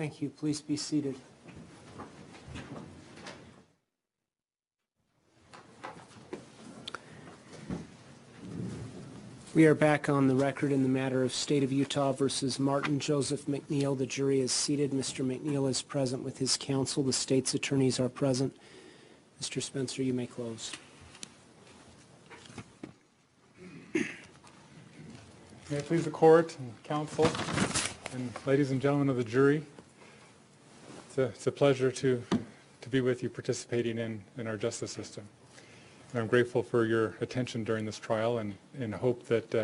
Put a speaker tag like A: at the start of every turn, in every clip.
A: Thank you. Please be seated. We are back on the record in the matter of State of Utah versus Martin Joseph MacNeill. The jury is seated. Mr. MacNeill is present with his counsel. The state's attorneys are present. Mr. Spencer, you may close.
B: May it please the court and counsel and ladies and gentlemen of the jury, a, it's a pleasure to, to be with you participating in, in our justice system. And I'm grateful for your attention during this trial and, and hope that, uh,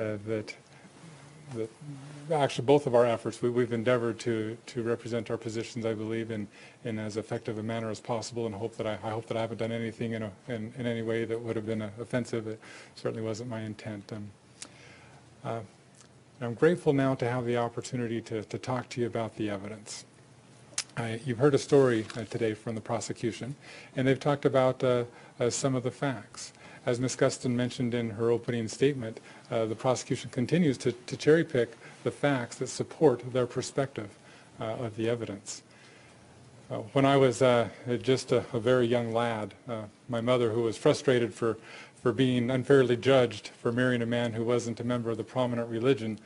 B: uh, that, that actually both of our efforts, we, we've endeavored to, to represent our positions, I believe, in, in as effective a manner as possible and hope that I, I hope that I haven't done anything in, a, in, in any way that would have been uh, offensive. It certainly wasn't my intent. Um, uh, I'm grateful now to have the opportunity to, to talk to you about the evidence. I, you've heard a story uh, today from the prosecution, and they've talked about uh, uh, some of the facts. As Ms. Gustin mentioned in her opening statement, uh, the prosecution continues to, to cherry pick the facts that support their perspective uh, of the evidence. Uh, when I was just a, a, very young lad, my mother, who was frustrated for for being unfairly judged for marrying a man who wasn't a member of the prominent religion,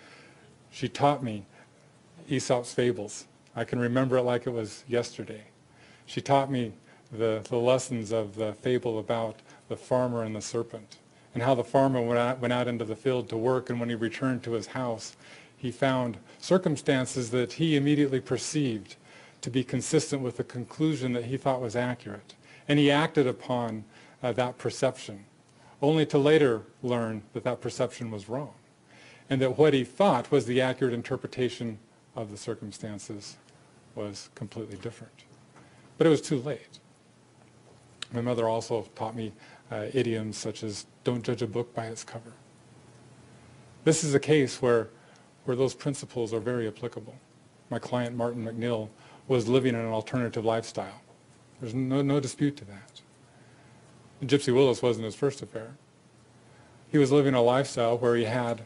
B: she taught me Aesop's fables. I can remember it like it was yesterday. She taught me the, the lessons of the fable about the farmer and the serpent and how the farmer went out, went out into the field to work and when he returned to his house, he found circumstances that he immediately perceived to be consistent with the conclusion that he thought was accurate. And he acted upon uh, that perception only to later learn that that perception was wrong and that what he thought was the accurate interpretation of the circumstances was completely different. But it was too late. My mother also taught me uh, idioms such as don't judge a book by its cover. This is a case where, where those principles are very applicable. My client, Martin MacNeill, was living an alternative lifestyle. There's no, no dispute to that. Gypsy Willis wasn't his first affair. He was living a lifestyle where he had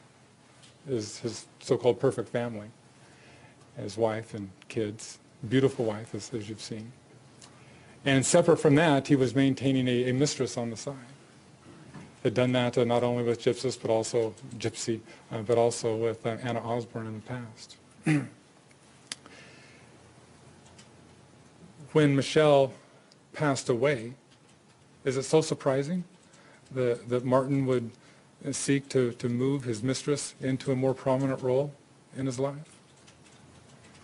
B: his, his so-called perfect family, his wife and kids, beautiful wife, as, as you've seen. And separate from that, he was maintaining a, a mistress on the side. Had done that uh, not only with Gypsy, but also Gypsy, uh, but also with uh, Anna Osborne in the past. when Michele passed away, is it so surprising that, that Martin would seek to, to move his mistress into a more prominent role in his life?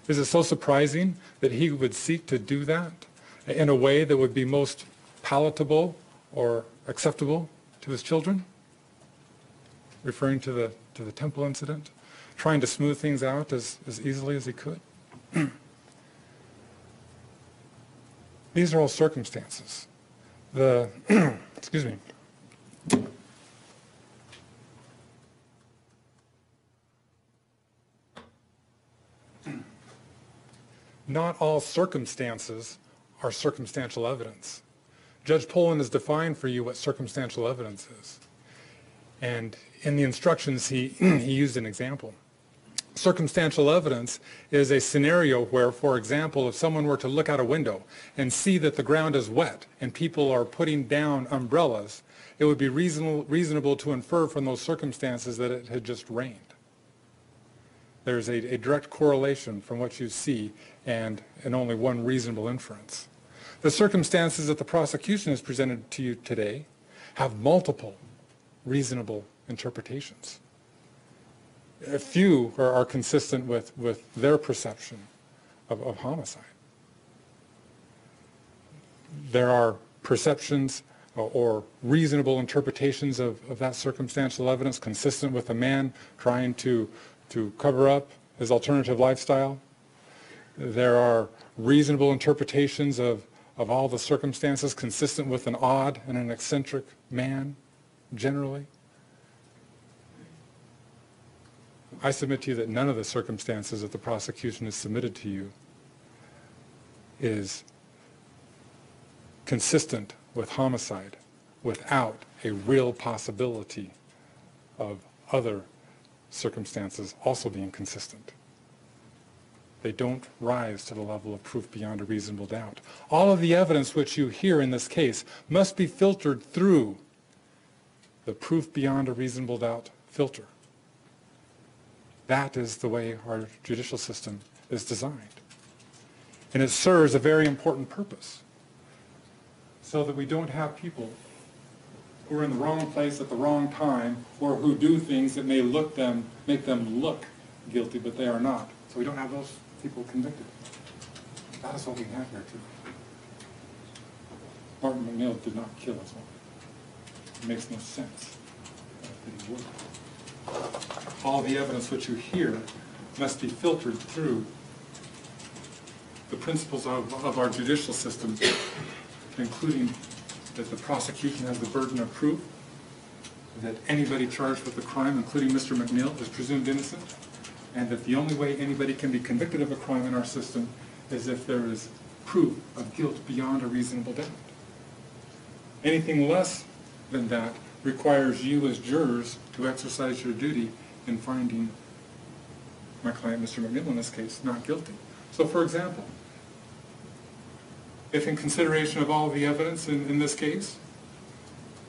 B: Is it so surprising that he would seek to do that in a way that would be most palatable or acceptable to his children? Referring to the, to the temple incident, trying to smooth things out as, as easily as he could. These are all circumstances the, excuse me, not all circumstances are circumstantial evidence. Judge Pullan has defined for you what circumstantial evidence is. And in the instructions, he, he used an example. Circumstantial evidence is a scenario where, for example, if someone were to look out a window and see that the ground is wet and people are putting down umbrellas, it would be reasonable, reasonable to infer from those circumstances that it had just rained. There's a, a direct correlation from what you see and, and only one reasonable inference. The circumstances that the prosecution has presented to you today have multiple reasonable interpretations a few are, are consistent with, with their perception of, of homicide. There are perceptions or, reasonable interpretations of, of that circumstantial evidence consistent with a man trying to, to cover up his alternative lifestyle. There are reasonable interpretations of, of all the circumstances consistent with an odd and an eccentric man generally. I submit to you that none of the circumstances that the prosecution has submitted to you is consistent with homicide without a real possibility of other circumstances also being consistent. They don't rise to the level of proof beyond a reasonable doubt. All of the evidence which you hear in this case must be filtered through the proof beyond a reasonable doubt filter. That is the way our judicial system is designed. And it serves a very important purpose so that we don't have people who are in the wrong place at the wrong time or who do things that may look them, make them look guilty, but they are not. So we don't have those people convicted. That is what we have here too. Martin MacNeill did not kill his wife. It makes no sense that he would. All the evidence which you hear must be filtered through the principles of, of our judicial system, including that the prosecution has the burden of proof, that anybody charged with a crime, including Mr. MacNeill, is presumed innocent, and that the only way anybody can be convicted of a crime in our system is if there is proof of guilt beyond a reasonable doubt. Anything less than that requires you as jurors to exercise your duty in finding my client, Mr. MacNeill in this case, not guilty. So for example, if in consideration of all the evidence in, in this case,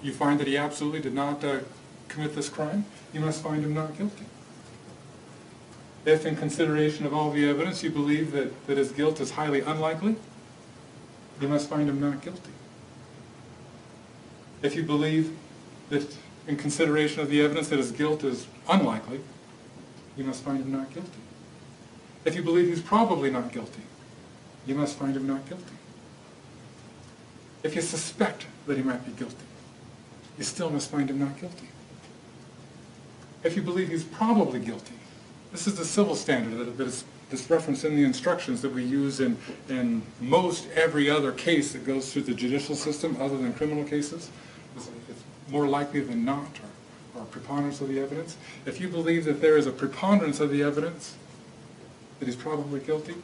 B: you find that he absolutely did not uh, commit this crime, you must find him not guilty. If in consideration of all the evidence you believe that, that his guilt is highly unlikely, you must find him not guilty. If you believe that in consideration of the evidence that his guilt is unlikely, you must find him not guilty. If you believe he's probably not guilty, you must find him not guilty. If you suspect that he might be guilty, you still must find him not guilty. If you believe he's probably guilty, this is the civil standard that, is this reference in the instructions that we use in, in most every other case that goes through the judicial system other than criminal cases. It's, it's more likely than not, or, or preponderance of the evidence. If you believe that there is a preponderance of the evidence that he's probably guilty,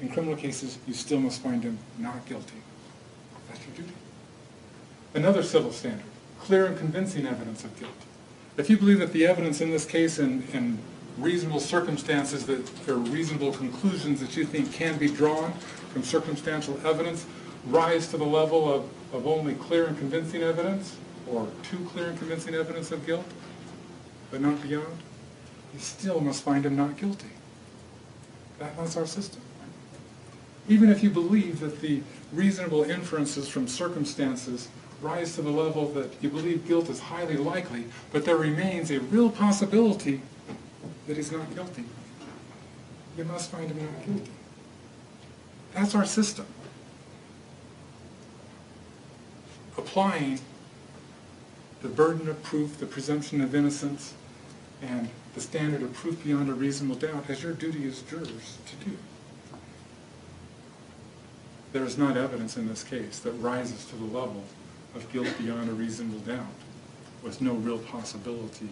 B: in criminal cases, you still must find him not guilty. That's your duty. Another civil standard, clear and convincing evidence of guilt. If you believe that the evidence in this case in, in reasonable circumstances, that there are reasonable conclusions that you think can be drawn from circumstantial evidence, rise to the level of, of only clear and convincing evidence, or too clear and convincing evidence of guilt, but not beyond, you still must find him not guilty. That, that's our system. Even if you believe that the reasonable inferences from circumstances rise to the level that you believe guilt is highly likely, but there remains a real possibility that he's not guilty, you must find him not guilty. That's our system. Applying the burden of proof, the presumption of innocence, and the standard of proof beyond a reasonable doubt as your duty as jurors to do. There is not evidence in this case that rises to the level of guilt beyond a reasonable doubt with no real possibility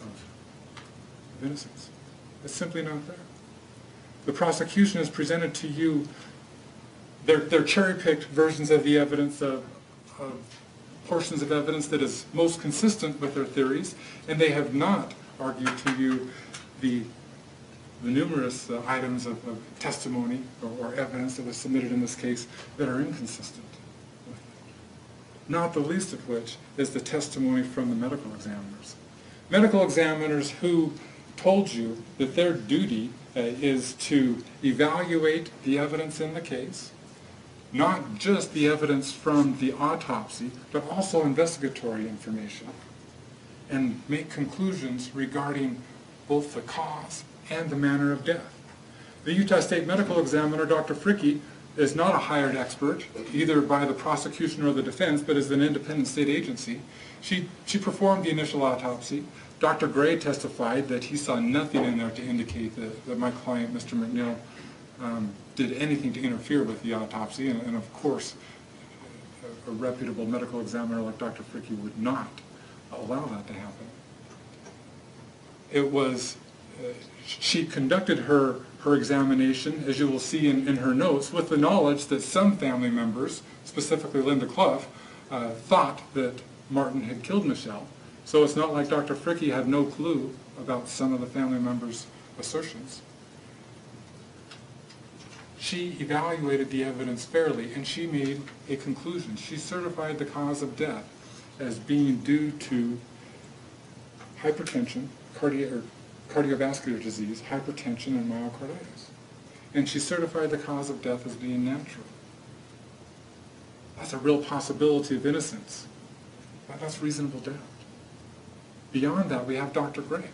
B: of innocence. It's simply not there. The prosecution has presented to you their, their cherry-picked versions of the evidence, of, of portions of evidence that is most consistent with their theories, and they have not argued to you the, the numerous uh, items of, of testimony or, or evidence that was submitted in this case that are inconsistent. Not the least of which is the testimony from the medical examiners. Medical examiners who told you that their duty uh, is to evaluate the evidence in the case, not just the evidence from the autopsy, but also investigatory information, and make conclusions regarding both the cause and the manner of death. The Utah State Medical Examiner, Dr. Frikke, is not a hired expert, either by the prosecution or the defense, but is an independent state agency. She, she performed the initial autopsy. Dr. Grey testified that he saw nothing in there to indicate that, that my client, Mr. MacNeill, um, did anything to interfere with the autopsy, and, and of course, a, a reputable medical examiner like Dr. Frikke would not allow that to happen. It was, she conducted her, her examination, as you will see in, in her notes, with the knowledge that some family members, specifically Linda Cluff, uh, thought that Martin had killed Michele. So it's not like Dr. Frikke had no clue about some of the family members' assertions. she evaluated the evidence fairly, and she made a conclusion. She certified the cause of death as being due to hypertension, cardio, or cardiovascular disease, hypertension, and myocarditis. And she certified the cause of death as being natural. That's a real possibility of innocence. That- That's reasonable doubt. Beyond that, we have Dr. Grey.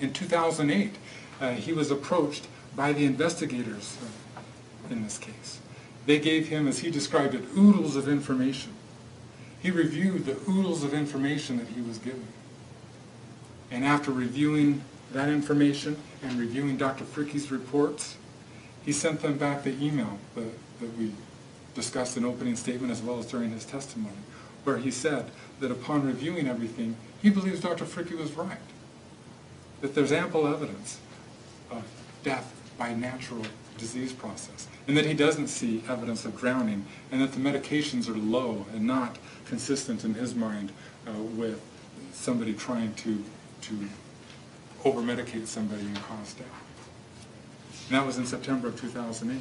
B: In 2008, uh, he was approached by the investigators uh, in this case. They gave him, as he described it, oodles of information. He reviewed the oodles of information that he was given. And after reviewing that information and reviewing Dr. Frikke's reports, he sent them back the email that, that we discussed in opening statement as well as during his testimony, where he said that upon reviewing everything, he believes Dr. Frikke was right. That there's ample evidence of death by natural disease process, and that he doesn't see evidence of drowning, and that the medications are low and not consistent in his mind uh, with somebody trying to, to over-medicate somebody and cause death. And that was in September of 2008.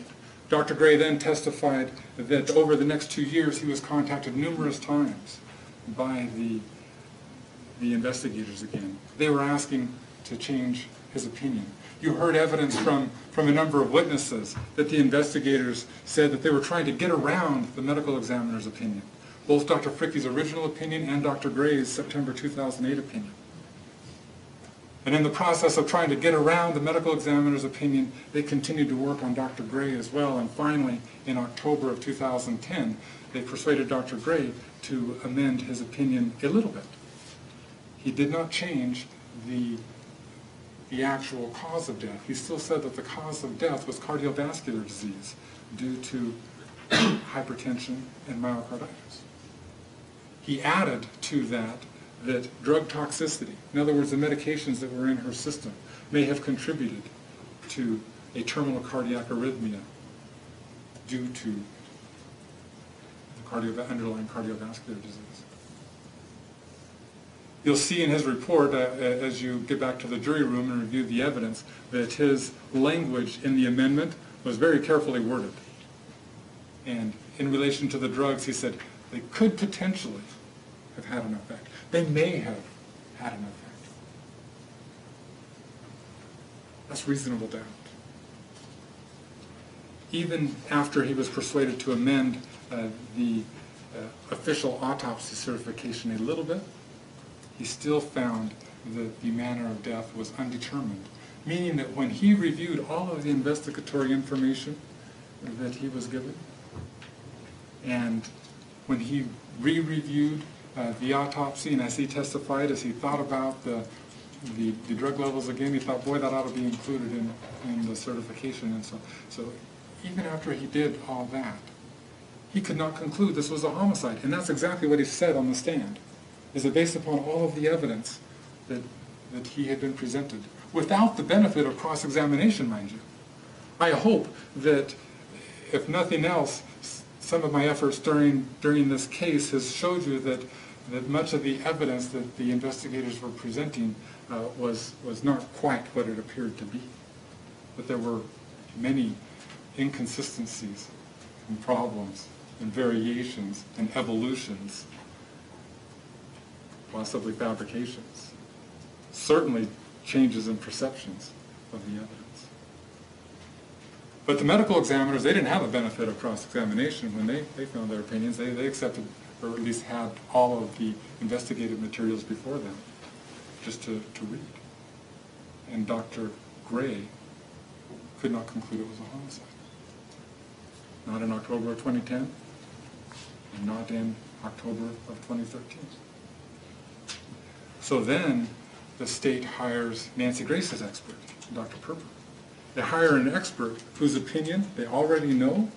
B: Dr. Grey then testified that over the next two years, he was contacted numerous times by the, the investigators again. They were asking to change his opinion. You heard evidence from, from a number of witnesses that the investigators said that they were trying to get around the medical examiner's opinion, both Dr. Frikke's original opinion and Dr. Grey's September 2008 opinion. And in the process of trying to get around the medical examiner's opinion, they continued to work on Dr. Grey as well. And finally, in October of 2010, they persuaded Dr. Grey to amend his opinion a little bit. He did not change the, the actual cause of death. He still said that the cause of death was cardiovascular disease due to hypertension and myocarditis. He added to that that drug toxicity, in other words, the medications that were in her system, may have contributed to a terminal cardiac arrhythmia due to the cardio- underlying cardiovascular disease. You'll see in his report, uh, as you get back to the jury room and review the evidence, that his language in the amendment was very carefully worded. And in relation to the drugs, he said they could potentially have had an effect. They may have had an effect. That's reasonable doubt. Even after he was persuaded to amend uh, the uh, official autopsy certification a little bit, he still found that the manner of death was undetermined, meaning that when he reviewed all of the investigatory information that he was given, and when he re-reviewed Uh, the autopsy, and as he testified, as he thought about the, the, the drug levels again, he thought, boy, that ought to be included in, in the certification. And so, so even after he did all that, he could not conclude this was a homicide. And that's exactly what he said on the stand, is that based upon all of the evidence that, that he had been presented, without the benefit of cross-examination, mind you. I hope that, if nothing else, some of my efforts during, during this case has showed you that, that much of the evidence that the investigators were presenting uh, was, was not quite what it appeared to be. That there were many inconsistencies and problems and variations and evolutions, possibly fabrications, certainly changes in perceptions of the evidence. But the medical examiners, they didn't have a benefit of cross-examination when they, they found their opinions. They, they accepted, or at least had all of the investigative materials before them, just to, to read. And Dr. Grey could not conclude it was a homicide. Not in October of 2010, and not in October of 2013. So then, the state hires Nancy Grace's expert, Dr. Perper. They hire an expert whose opinion they already know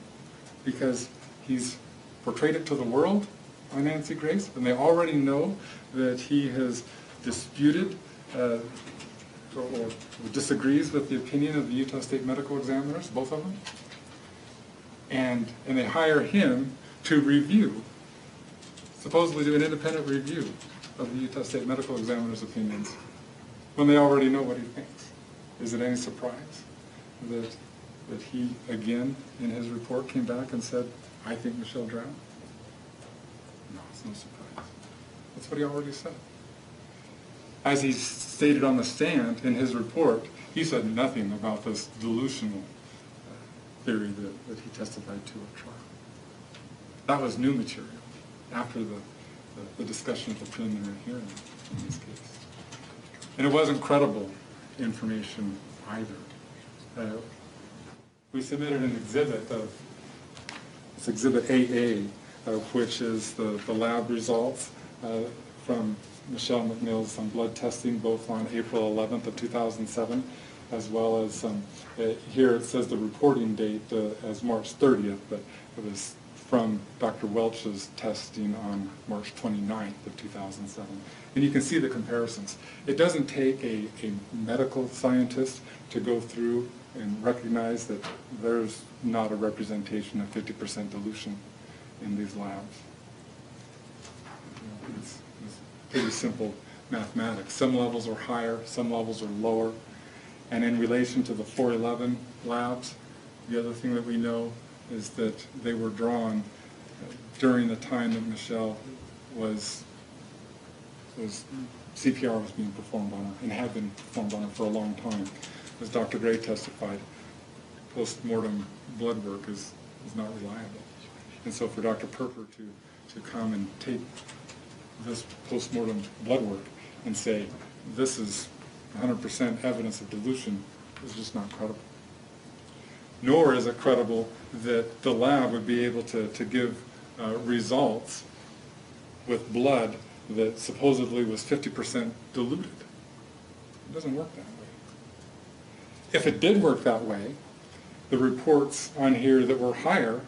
B: because he's portrayed it to the world on Nancy Grace, and they already know that he has disputed uh, or or disagrees with the opinion of the Utah State Medical Examiners, both of them. And, and they hire him to review, supposedly do an independent review of the Utah State Medical Examiner's opinions when they already know what he thinks. Is it any surprise that that he, again, in his report, came back and said, I think Michele drowned? No, surprise. That's what he already said. As he stated on the stand in his report, he said nothing about this delusional uh, theory that, that he testified to at trial. That was new material after the, the- the discussion at the preliminary hearing in this case. And it wasn't credible information either. Uh, We submitted an exhibit of, it's Exhibit AA, which is the, the lab results uh, from Michele MacNeill's um, blood testing, both on April 11th of 2007, as well as, um, uh, here it says the reporting date uh, as March 30th, but it was from Dr. Welch's testing on March 29th of 2007. And you can see the comparisons. It doesn't take a, a medical scientist to go through and recognize that there's not a representation of 50% dilution in these labs. It's, it's pretty simple mathematics. Some levels are higher, some levels are lower. And in relation to the 411 labs, the other thing that we know is that they were drawn uh, during the time that Michele was, was, CPR was being performed on her, and had been performed on her for a long time. As Dr. Grey testified, post-mortem blood work is, is not reliable. And so for Dr. Perper to, to come and take this post-mortem blood work and say, this is 100% evidence of dilution, is just not credible. Nor is it credible that the lab would be able to, to give uh, results with blood that supposedly was 50% diluted. It doesn't work that way. If it did work that way, the reports on here that were higher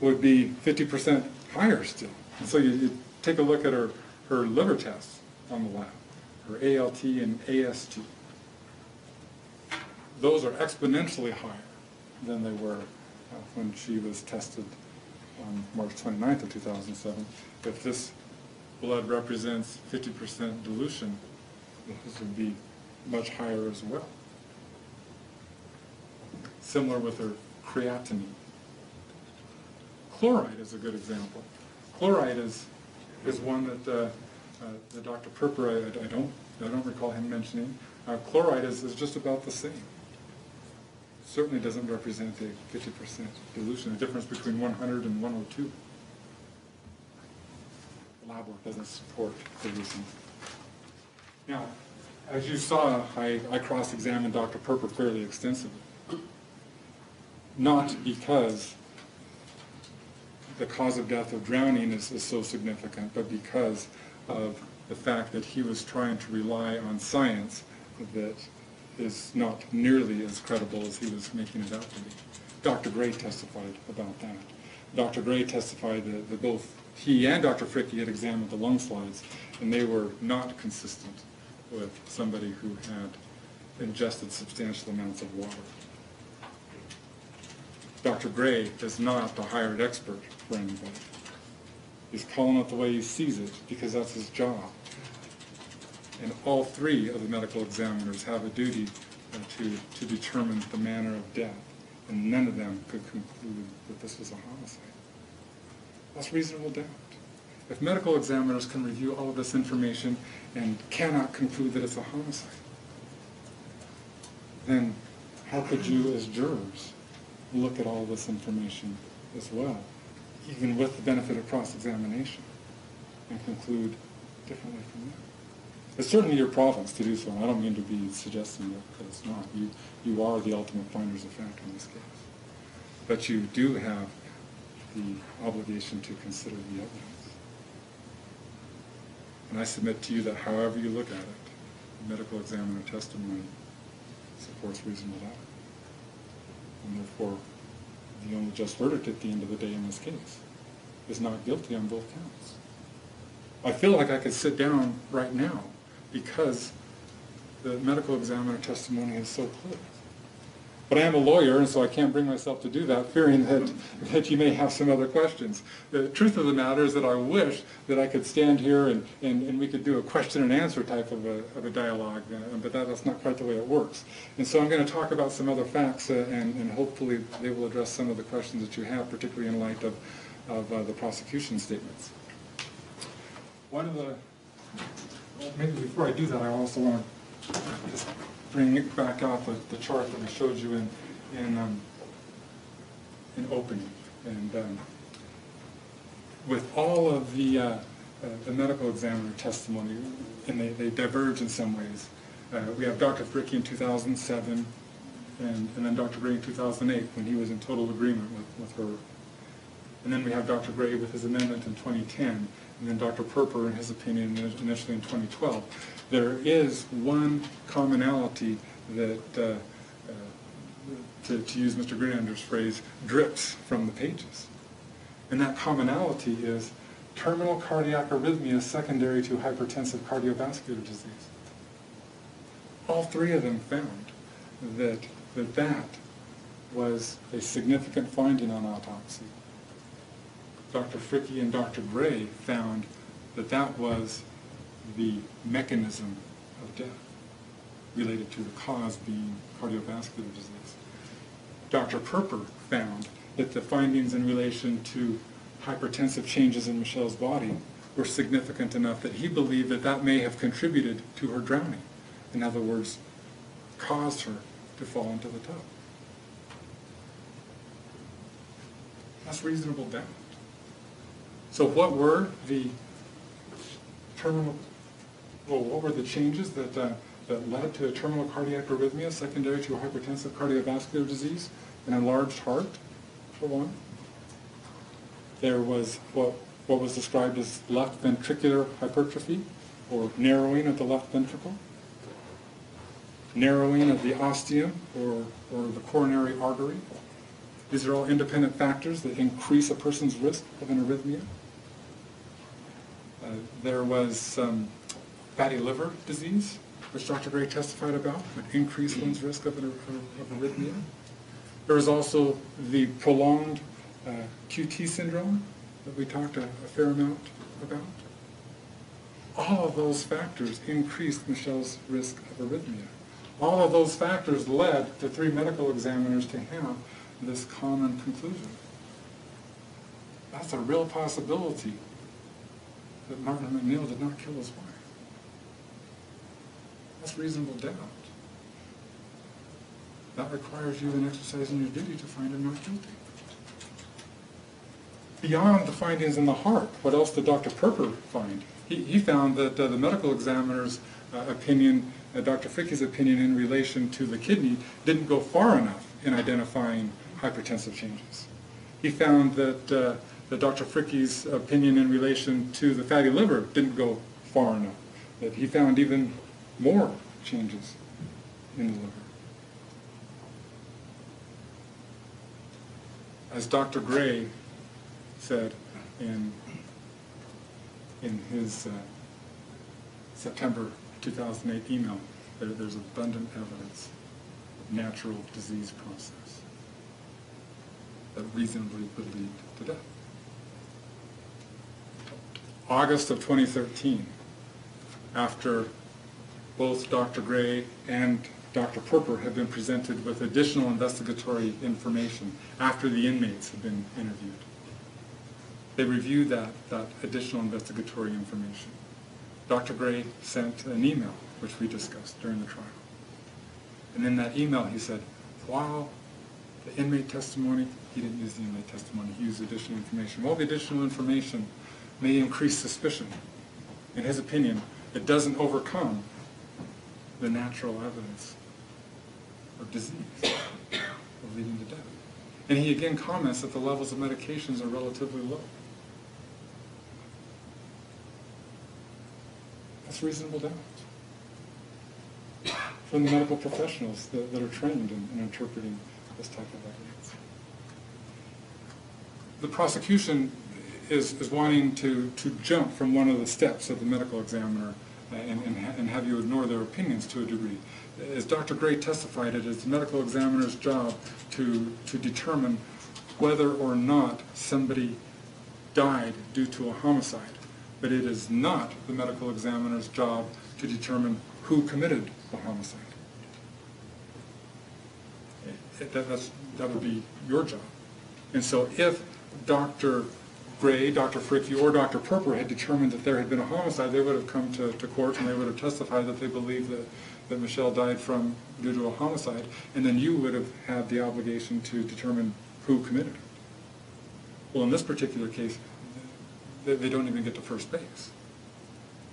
B: would be 50% higher still. And so you, you take a look at her, her liver tests on the lab, her ALT and AST. Those are exponentially higher than they were uh, when she was tested on March 29th of 2007. If this blood represents 50% dilution, this would be much higher as well. Similar with her creatinine. Chloride is a good example. Chloride is, is one that, uh, uh, that Dr. Perper, I, I don't, I don't recall him mentioning. Uh, chloride is, is just about the same. Certainly doesn't represent a 50% dilution, the difference between 100 and 102. The Lab work doesn't support the reason. Now, as you saw, I, I cross-examined Dr. Perper fairly extensively. Not because the cause of death of drowning is, is so significant, but because of the fact that he was trying to rely on science that is not nearly as credible as he was making it out to be. Dr. Grey testified about that. Dr. Grey testified that, that both he and Dr. Frikke had examined the lung slides, and they were not consistent with somebody who had ingested substantial amounts of water. Dr. Grey is not the hired expert for anybody. He's calling it the way he sees it because that's his job. And all three of the medical examiners have a duty uh, to, to determine the manner of death. And none of them could conclude that this was a homicide. That's reasonable doubt. If medical examiners can review all of this information and cannot conclude that it's a homicide, then how could you as jurors look at all this information as well, even with the benefit of cross-examination, and conclude differently from that? It's certainly your province to do so. and I don't mean to be suggesting that, that it's not. You, you are the ultimate finders of fact in this case. But you do have the obligation to consider the evidence. And I submit to you that however you look at it, medical examiner testimony supports reasonable doubt. And therefore, the only just verdict at the end of the day in this case is not guilty on both counts. I feel like I could sit down right now because the medical examiner testimony is so clear. But I am a lawyer, and so I can't bring myself to do that, fearing that, that you may have some other questions. The truth of the matter is that I wish that I could stand here and, and, and we could do a question and answer type of a, of a dialogue, uh, but that, that's not quite the way it works. And so I'm going to talk about some other facts, uh, and, and hopefully they will address some of the questions that you have, particularly in light of, of uh, the prosecution statements. One of the, well, maybe before I do that, I also want to just bring it back out, the, the chart that we showed you in, in, um, in opening. And, um, with all of the, uh, uh, the medical examiner testimony, and they, they diverge in some ways. Uh, we have Dr. Frikke in two thousand seven, and, and then Dr. Grey in two thousand eight, when he was in total agreement with, with her. And then we have Dr. Grey with his amendment in 2010, and then Dr. Perper in his opinion initially in 2012. There is one commonality that, uh, uh, to, to use Mr. Grunander's phrase, drips from the pages. And that commonality is terminal cardiac arrhythmia secondary to hypertensive cardiovascular disease. All three of them found that that, that was a significant finding on autopsy. Dr. Frikke and Dr. Grey found that that was the mechanism of death related to the cause being cardiovascular disease. Dr. Perper found that the findings in relation to hypertensive changes in Michele's body were significant enough that he believed that that may have contributed to her drowning. In other words, caused her to fall into the tub. That's reasonable doubt. So what were the terminal, well, what were the changes that, uh, that led to a terminal cardiac arrhythmia secondary to a hypertensive cardiovascular disease? An enlarged heart, for one. There was what, what was described as left ventricular hypertrophy, or narrowing of the left ventricle, narrowing of the ostium, or, or the coronary artery. These are all independent factors that increase a person's risk of an arrhythmia. Uh, There was um, fatty liver disease, which Dr. Grey testified about, would increase one's risk of an of arrhythmia. There was also the prolonged uh, QT syndrome that we talked a a fair amount about. All of those factors increased Michele's risk of arrhythmia. All of those factors led the three medical examiners to have this common conclusion. That's a real possibility that Martin MacNeill did not kill his wife. That's reasonable doubt. That requires you in exercising your duty to find him not guilty. Beyond the findings in the heart, what else did Dr. Perper find? He, he found that uh, the medical examiner's uh, opinion, uh, Dr. Frikke's opinion in relation to the kidney didn't go far enough in identifying hypertensive changes. He found that, uh, that Dr. Frikke's opinion in relation to the fatty liver didn't go far enough, that he found even more changes in the liver. As Dr. Grey said in, in his uh, September 2008 email, there, there's abundant evidence of natural disease process that reasonably would lead to death. August of 2013, after both Dr. Grey and Dr. Perper have been presented with additional investigatory information after the inmates have been interviewed. They reviewed that, that additional investigatory information. Dr. Grey sent an email, which we discussed during the trial. And in that email, he said, while the inmate testimony, he didn't use the inmate testimony, he used additional information. While the additional information may increase suspicion, in his opinion, it doesn't overcome the natural evidence of disease of leading to death. And he again comments that the levels of medications are relatively low. That's reasonable doubt from the medical professionals that, that are trained in, in interpreting this type of evidence. The prosecution is, is wanting to, to jump from one of the steps of the medical examiner and, and and have you ignore their opinions to a degree. As Dr. Grey testified, it is the medical examiner's job to, to determine whether or not somebody died due to a homicide. But it is not the medical examiner's job to determine who committed the homicide. It- that, that's, that would be your job. And so if Dr. Grey, Dr. Frikke, or Dr. Perper had determined that there had been a homicide, they would have come to, to court and they would have testified that they believe that, that Michele died from, due to a homicide, and then you would have had the obligation to determine who committed it. Well, in this particular case, they, they don't even get to first base,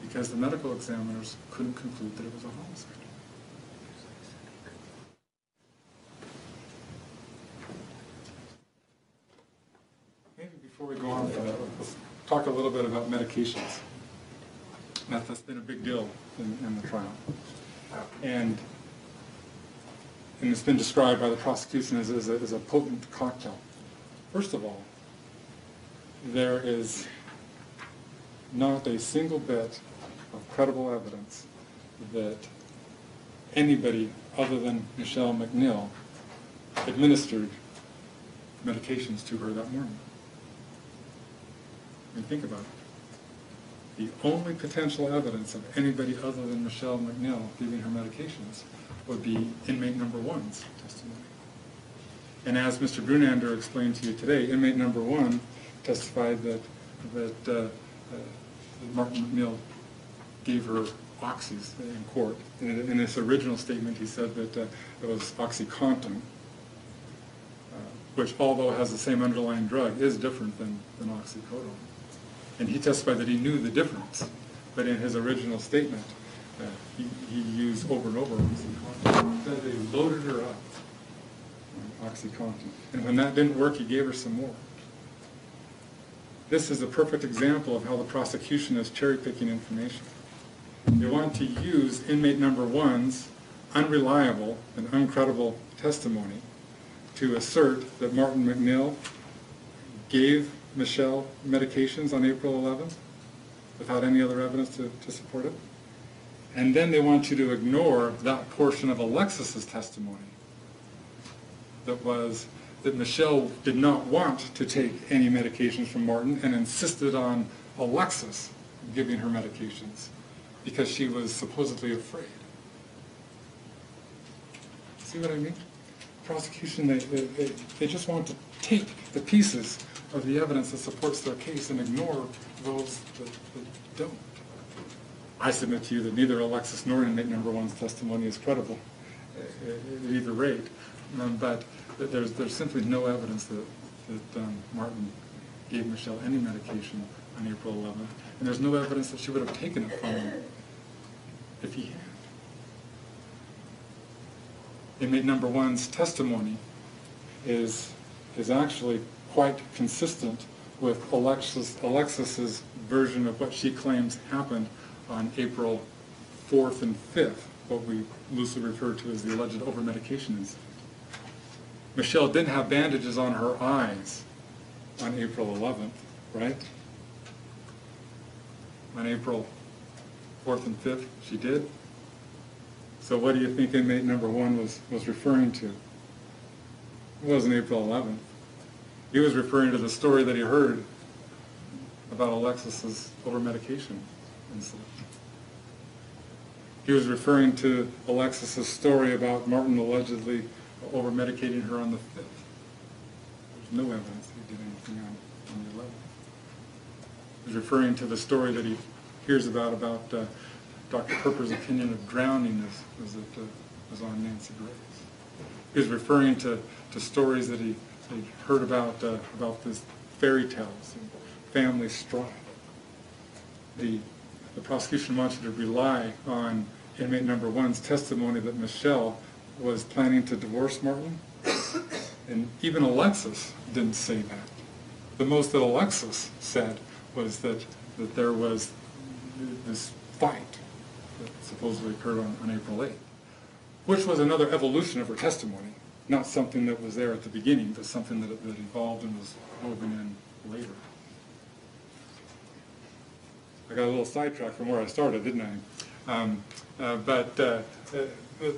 B: because the medical examiners couldn't conclude that it was a homicide. Maybe before we go on for uh, let's talk a little bit about medications. That, that's been a big deal in, in the trial. And, and it's been described by the prosecution as, as a, as a potent cocktail. First of all, there is not a single bit of credible evidence that anybody other than Michele MacNeill administered medications to her that morning. Think about it. The only potential evidence of anybody other than Michele MacNeill giving her medications would be inmate number one's testimony. And as Mr. Grunander explained to you today, inmate number one testified that, that uh, uh, Martin MacNeill gave her oxys in court. In, in his original statement, he said that uh, it was OxyContin, uh, which although has the same underlying drug, is different than, than oxycodone. And he testified that he knew the difference, but in his original statement, uh, he, he used over and over OxyContin. Said they loaded her up on OxyContin. And when that didn't work, he gave her some more. This is a perfect example of how the prosecution is cherry-picking information. They want to use inmate number one's unreliable and uncredible testimony to assert that Martin MacNeill gave Michele medications on April 11th without any other evidence to, to support it. And then they want you to ignore that portion of Alexis's testimony that was that Michele did not want to take any medications from Martin and insisted on Alexis giving her medications because she was supposedly afraid. See what I mean? Prosecution, they, they, they, they just want to take the pieces of the evidence that supports their case and ignore those that, that don't. I submit to you that neither Alexis nor inmate number one's testimony is credible uh, at either rate, um, but there's, there's simply no evidence that, that um, Martin gave Michele any medication on April 11th, and there's no evidence that she would have taken it from him if he had. Inmate number one's testimony is, is actually quite consistent with Alexis, Alexis's version of what she claims happened on April 4th and 5th, what we loosely refer to as the alleged over-medication incident. Michele didn't have bandages on her eyes on April 11th, right? On April 4th and 5th, she did. So what do you think inmate number one was, was referring to? It wasn't April 11th. He was referring to the story that he heard about Alexis's over-medication incident. He was referring to Alexis's story about Martin allegedly over-medicating her on the 5th. There's no evidence he did anything on, on the 11th. He was referring to the story that he hears about, about uh, Dr. Perper's opinion of drowning as, as it uh, was on Nancy Grace. He was referring to, to stories that he, he heard about, uh, about this fairy tales and family strife. The, the prosecution wants you to rely on inmate number one's testimony that Michele was planning to divorce Martin. And even Alexis didn't say that. The most that Alexis said was that, that there was this fight that supposedly occurred on, on April 8th, which was another evolution of her testimony, not something that was there at the beginning, but something that, that evolved and was woven in later. I got a little sidetracked from where I started, didn't I? Um, uh, But uh, the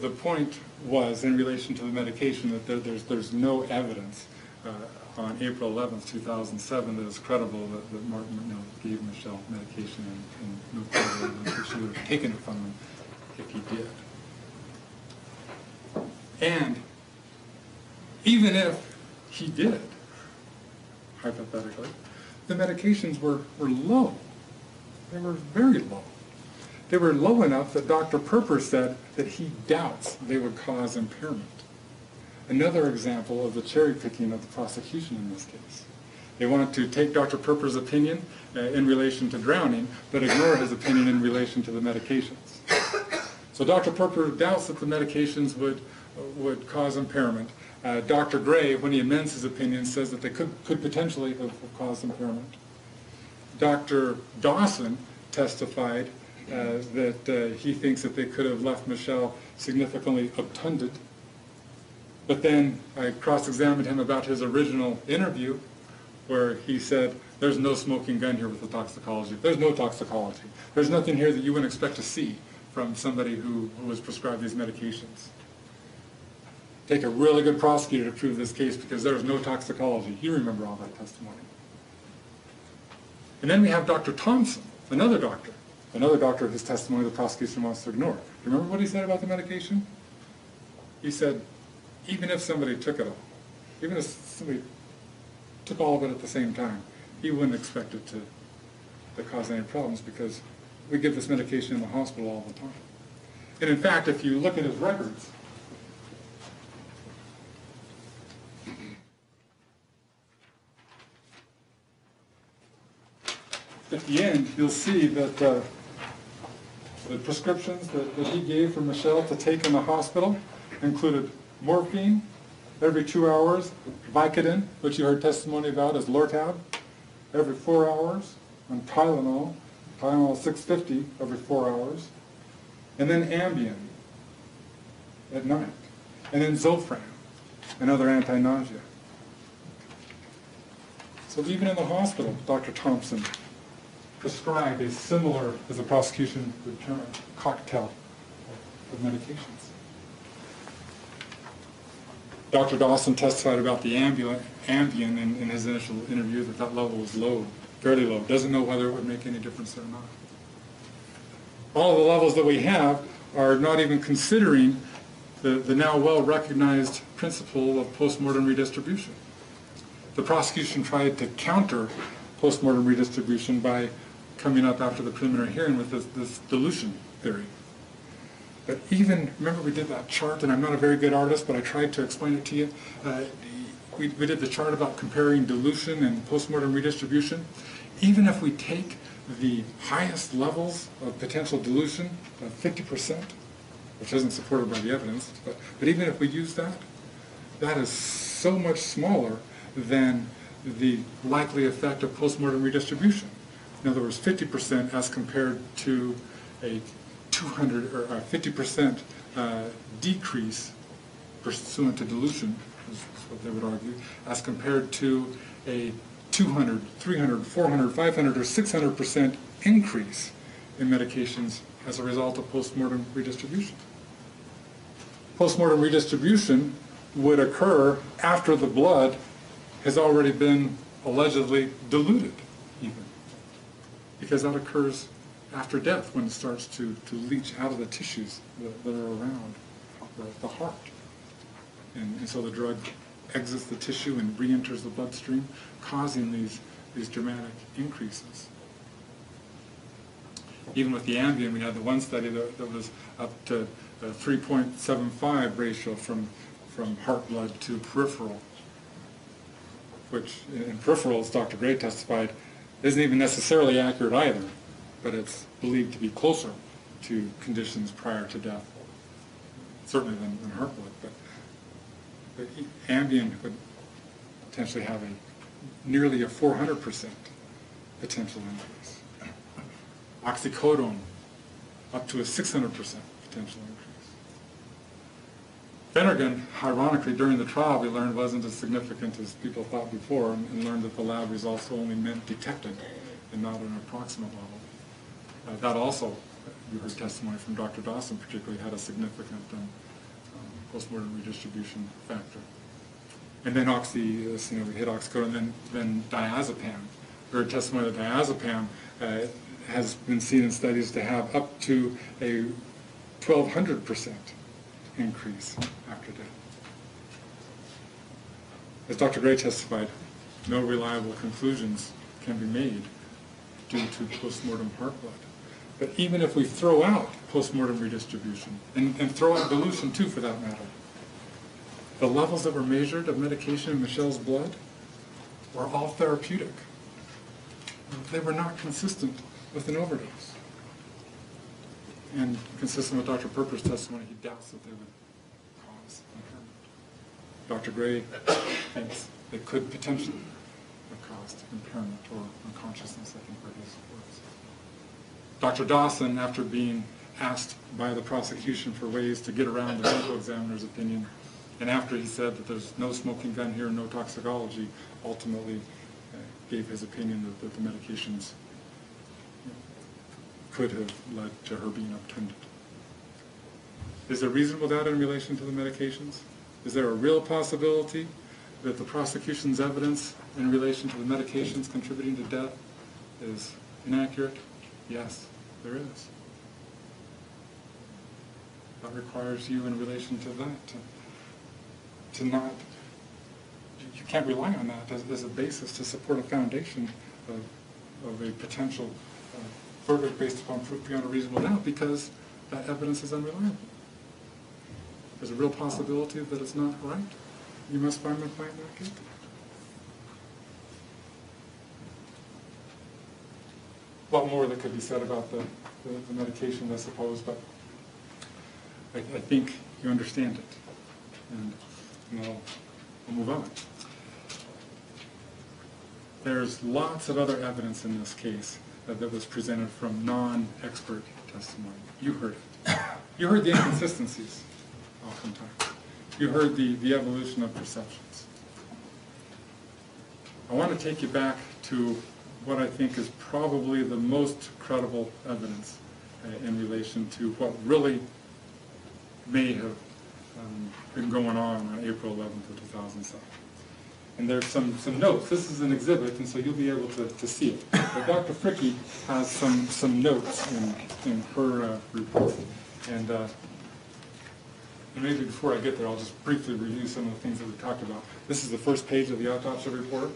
B: the point was, in relation to the medication, that there- there's, there's no evidence uh, on April 11th, 2007, that is credible that that Martin MacNeill gave Michele medication and and no she would have taken it from him if he did. And even if he did, hypothetically, the medications were, were low. They were very low. They were low enough that Dr. Perper said that he doubts they would cause impairment. Another example of the cherry picking of the prosecution in this case. They wanted to take Dr. Perper's opinion uh, in relation to drowning, but ignore his opinion in relation to the medications. So Dr. Perper doubts that the medications would, would cause impairment. Uh, Dr. Grey, when he amends his opinion, says that they could, could potentially have, have caused impairment. Dr. Dawson testified uh, that uh, he thinks that they could have left Michele significantly obtunded. But then I cross-examined him about his original interview where he said, there's no smoking gun here with the toxicology. There's no toxicology. There's nothing here that you wouldn't expect to see from somebody who, who was prescribed these medications. Take a really good prosecutor to prove this case because there's no toxicology. You remember all that testimony. And then we have Dr. Thompson, another doctor, another doctor whose testimony the prosecution wants to ignore. Remember what he said about the medication? He said, even if somebody took it all, even if somebody took all of it at the same time, he wouldn't expect it to, to cause any problems because we give this medication in the hospital all the time. And in fact, if you look at his records, at the end, you'll see that uh, the prescriptions that, that he gave for Michele to take in the hospital included morphine every two hours, Vicodin, which you heard testimony about as Lortab, every four hours, and Tylenol, Tylenol 650 every four hours, and then Ambien at night, and then Zofran, another anti-nausea. So even in the hospital, Dr. Thompson prescribed a similar, as the prosecution would term cocktail of medications. Dr. Dawson testified about the Ambien, Ambien in, in his initial interview that that level was low, fairly low. Doesn't know whether it would make any difference or not. All the levels that we have are not even considering the, the now well-recognized principle of postmortem redistribution. The prosecution tried to counter postmortem redistribution by coming up after the preliminary hearing with this, this dilution theory. But even, remember we did that chart, and I'm not a very good artist, but I tried to explain it to you. Uh, we, we did the chart about comparing dilution and postmortem redistribution. Even if we take the highest levels of potential dilution, of 50%, which isn't supported by the evidence, but, but even if we use that, that is so much smaller than the likely effect of postmortem redistribution. In other words, 50% as compared to a 200 or 50% uh, decrease pursuant to dilution, is what they would argue, as compared to a 200, 300, 400, 500, or 600% increase in medications as a result of postmortem redistribution. Postmortem redistribution would occur after the blood has already been allegedly diluted. Because that occurs after death when it starts to, to leach out of the tissues that, that are around the, the heart. And, and so the drug exits the tissue and re-enters the bloodstream, causing these, these dramatic increases. Even with the Ambien, we had the one study that, that was up to a 3.75 ratio from, from heart blood to peripheral, which in peripheral, as Dr. Grey testified, isn't even necessarily accurate either, but it's believed to be closer to conditions prior to death, certainly than, than heart. But, but Ambien would potentially have a nearly a 400% potential increase. Oxycodone up to a 600% potential increase. Phenergan, ironically, during the trial, we learned wasn't as significant as people thought before, and, and learned that the lab results only meant detected and not an approximate level. Uh, That also, you heard testimony from Dr. Dawson particularly, had a significant um, um, postmortem redistribution factor. And then oxy, uh, you know, we hit oxycodone, and then, then diazepam. We heard testimony that diazepam uh, has been seen in studies to have up to a 1,200% increase after death. As Dr. Grey testified, no reliable conclusions can be made due to postmortem heart blood. But even if we throw out postmortem redistribution, and, and throw out dilution too for that matter, the levels that were measured of medication in Michele's blood were all therapeutic. They were not consistent with an overdose. And consistent with Dr. Perper's testimony, he doubts that they would cause impairment. Dr. Grey thinks they could potentially have caused impairment or unconsciousness, I think were his words. Dr. Dawson, after being asked by the prosecution for ways to get around the medical examiner's opinion, and after he said that there's no smoking gun here, no toxicology, ultimately uh, gave his opinion that, that the medications could have led to her being obtunded. Is there reasonable doubt in relation to the medications? Is there a real possibility that the prosecution's evidence in relation to the medications contributing to death is inaccurate? Yes, there is. That requires you in relation to that to, to not, you- can't rely on that as, as a basis to support a foundation of, of a potential verdict based upon proof beyond a reasonable doubt because that evidence is unreliable. There's a real possibility that it's not right. You must find my client not guilty. A lot more that could be said about the, the the medication, I suppose, but I, I think you understand it. And, and I'll, I'll move on. There's lots of other evidence in this case that, was presented from non-expert testimony. You heard it. You heard the inconsistencies oftentimes. You heard the, the evolution of perceptions. I want to take you back to what I think is probably the most credible evidence uh, in relation to what really may have um, been going on on April 11th of 2007. And there's some, some notes. This is an exhibit, and so you'll be able to, to see it. But Dr. Frikke has some, some notes in, in her uh, report. And uh, maybe before I get there, I'll just briefly review some of the things that we talked about. This is the first page of the autopsy report.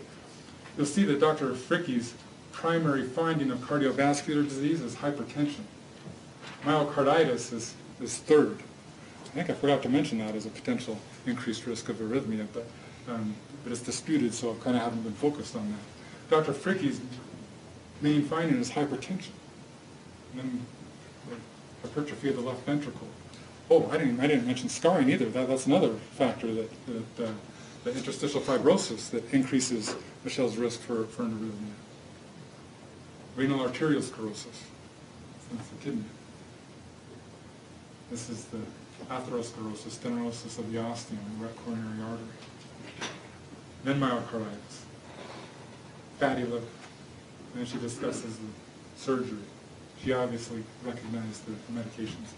B: You'll see that Dr. Frikke's primary finding of cardiovascular disease is hypertension. Myocarditis is, is third. I think I forgot to mention that as a potential increased risk of arrhythmia, but, um, but it's disputed, so I kind of haven't been focused on that. Dr. Frikke's main finding is hypertension. And then the hypertrophy of the left ventricle. Oh, I didn't, I didn't mention scarring either. That, that's another factor that, that uh, the interstitial fibrosis that increases Michele's risk for, for an arrhythmia. Renal arterial sclerosis. That's the kidney. This is the atherosclerosis, stenosis of the ostium, the right coronary artery. Then myocarditis, fatty liver. And then she discusses the surgery. She obviously recognized the medications.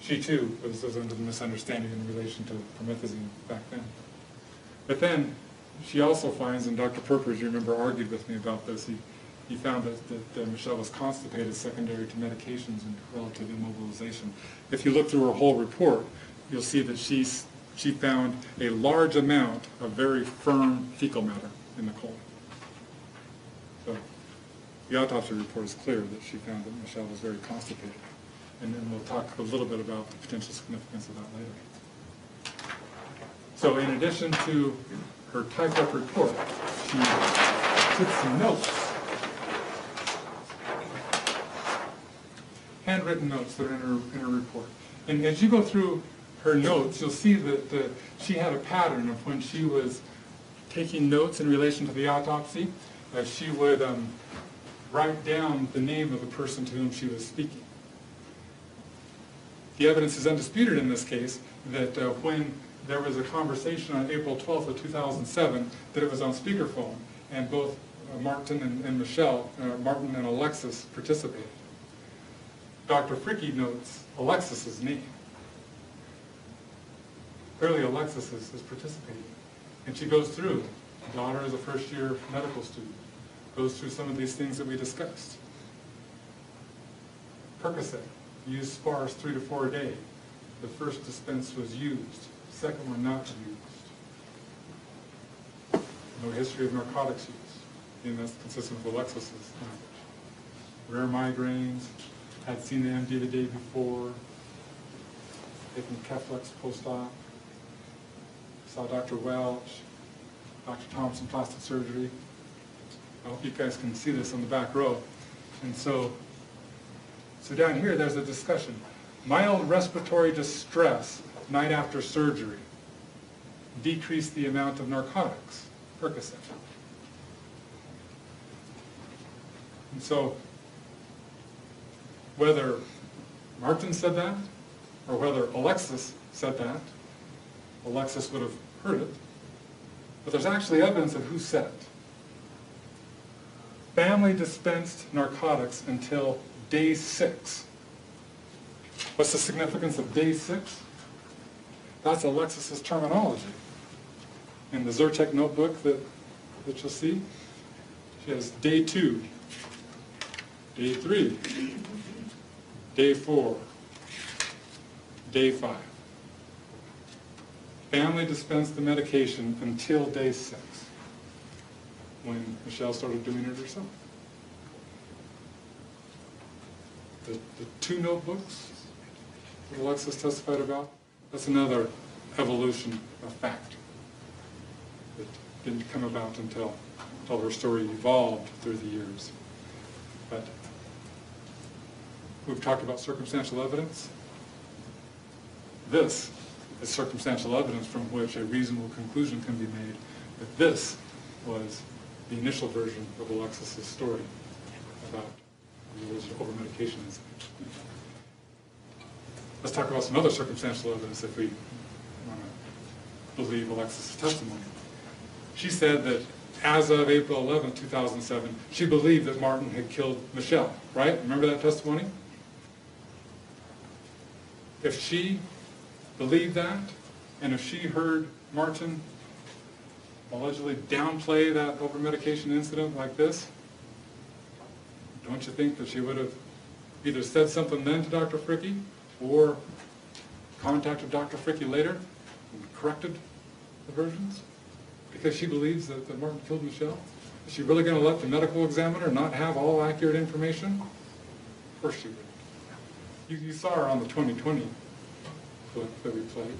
B: She too was, was under the misunderstanding in relation to promethazine back then. But then she also finds, and Dr. Perper, as you remember, argued with me about this, he, he found that, that uh, Michele was constipated secondary to medications and relative immobilization. If you look through her whole report, you'll see that she's, she found a large amount of very firm fecal matter in the colon. So the autopsy report is clear that she found that Michele was very constipated. And then we'll talk a little bit about the potential significance of that later. So in addition to her typed up report, she took some notes. Handwritten notes that are in her, in her report. And as you go through her notes, you'll see that uh, she had a pattern of when she was taking notes in relation to the autopsy, uh, she would um, write down the name of the person to whom she was speaking. The evidence is undisputed in this case that uh, when there was a conversation on April 12th of 2007, that it was on speakerphone, and both uh, Martin and and Michele, uh, Martin and Alexis participated. Dr. Frikke notes Alexis's name. Clearly Alexis is, is participating. And she goes through, daughter is a first-year medical student, goes through some of these things that we discussed. Percocet, used sparse three to four a day. The first dispense was used, second one not used. No history of narcotics use, and that's consistent with Alexis's language. Rare migraines, had seen the MD the day before, taking Keflex post-op, saw Dr. Welch, Dr. Thompson plastic surgery. I hope you guys can see this on the back row. And so, so down here, there's a discussion. Mild respiratory distress night after surgery decreased the amount of narcotics, Percocet. And so, whether Martin said that, or whether Alexis said that, Alexis would have heard it, but there's actually evidence of who said it. Family dispensed narcotics until day six. What's the significance of day six? That's Alexis's terminology. In the Zyrtec notebook that, that you'll see, she has day two, day three, day four, day five. Family dispensed the medication until day six, when Michele started doing it herself. The, the two notebooks that Alexis testified about, that's another evolution of fact that didn't come about until, until her story evolved through the years. But we've talked about circumstantial evidence. This is circumstantial evidence from which a reasonable conclusion can be made that this was the initial version of Alexis's story about over-medication. Let's talk about some other circumstantial evidence if we want to believe Alexis's testimony. She said that as of April 11, 2007, she believed that Martin had killed Michele, right? Remember that testimony? If she believed that, and if she heard Martin allegedly downplay that over-medication incident like this, don't you think that she would have either said something then to Dr. Frikke, or contacted Dr. Frikke later and corrected the versions? Because she believes that, that Martin killed Michele? Is she really going to let the medical examiner not have all accurate information? Of course she would. You, you saw her on the 2020 that we played.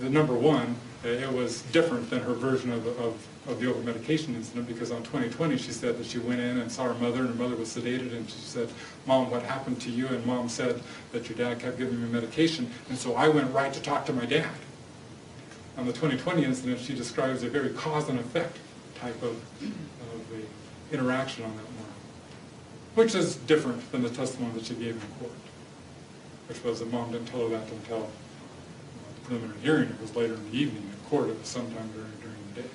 B: The number one, uh, it was different than her version of, of, of the over-medication incident because on 2020 she said that she went in and saw her mother and her mother was sedated and she said, Mom, what happened to you? And Mom said that your dad kept giving me medication and so I went right to talk to my dad. On the 2020 incident, she describes a very cause and effect type of, of interaction on that morning, which is different than the testimony that she gave in court, which was that mom didn't tell her that until uh, the preliminary hearing. It was later in the evening. In court, it was sometime during, during the day.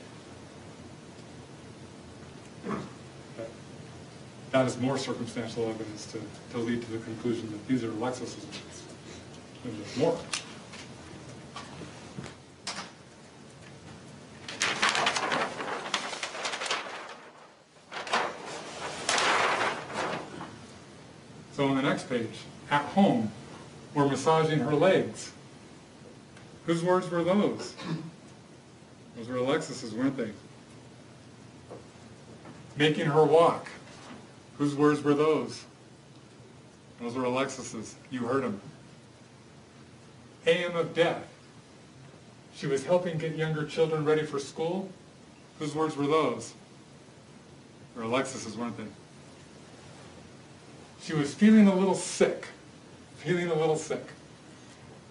B: That- That is more circumstantial evidence to, to lead to the conclusion that these are Alexis's words. There's more. So on the next page, at home, we're massaging her legs. Whose words were those? Those were Alexis's, weren't they? Making her walk. Whose words were those? Those were Alexis's. You heard them. AM of death. She was helping get younger children ready for school. Whose words were those? Were Alexis's, weren't they? She was feeling a little sick. Feeling a little sick.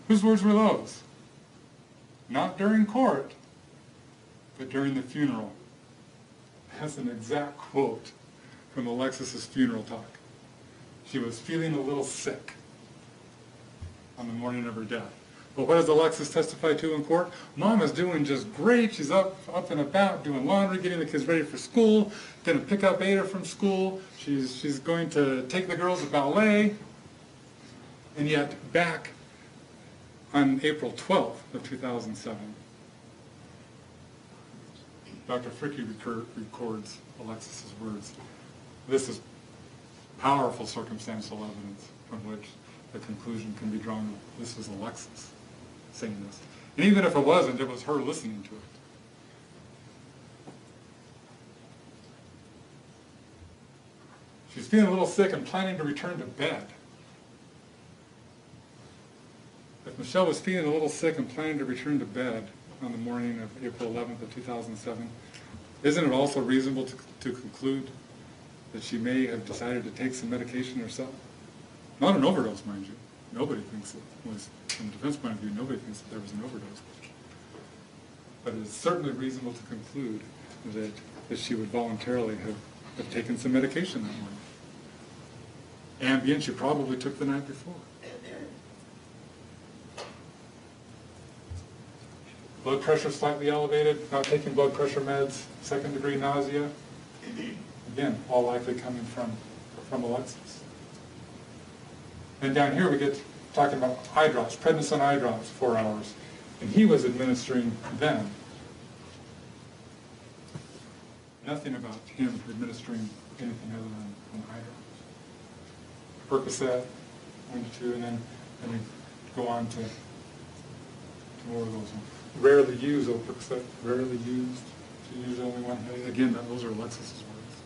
B: Whose words were those? Not during court, but during the funeral. That's an exact quote from Alexis's funeral talk. She was feeling a little sick on the morning of her death. But what does Alexis testify to in court? Mom is doing just great. She's up, up and about, doing laundry, getting the kids ready for school, gonna pick up Ada from school. She's, she's going to take the girls to ballet. And yet, back on April 12th of 2007, Dr. Frikke recur- records Alexis's words. This is powerful circumstantial evidence from which the conclusion can be drawn. This was Alexis saying this. And even if it wasn't, it was her listening to it. She's feeling a little sick and planning to return to bed. If Michele was feeling a little sick and planning to return to bed on the morning of April 11th of 2007, isn't it also reasonable to, to conclude that she may have decided to take some medication herself? Not an overdose, mind you. Nobody thinks it was, from the defense point of view, nobody thinks that there was an overdose. But it's certainly reasonable to conclude that, that she would voluntarily have, have taken some medication that morning. Ambien she probably took the night before. Blood pressure slightly elevated, not taking blood pressure meds, second degree nausea. Again, all likely coming from, from Alexis. And down here, we get talking about eye drops, prednisone eye drops, four hours. And he was administering them. Nothing about him administering anything other than than eye drops. Percocet, one to two, and then, then we go on to, to more of those. Rarely used, though, Percocet, rarely used, to use only one. Again, those are Alexis's words.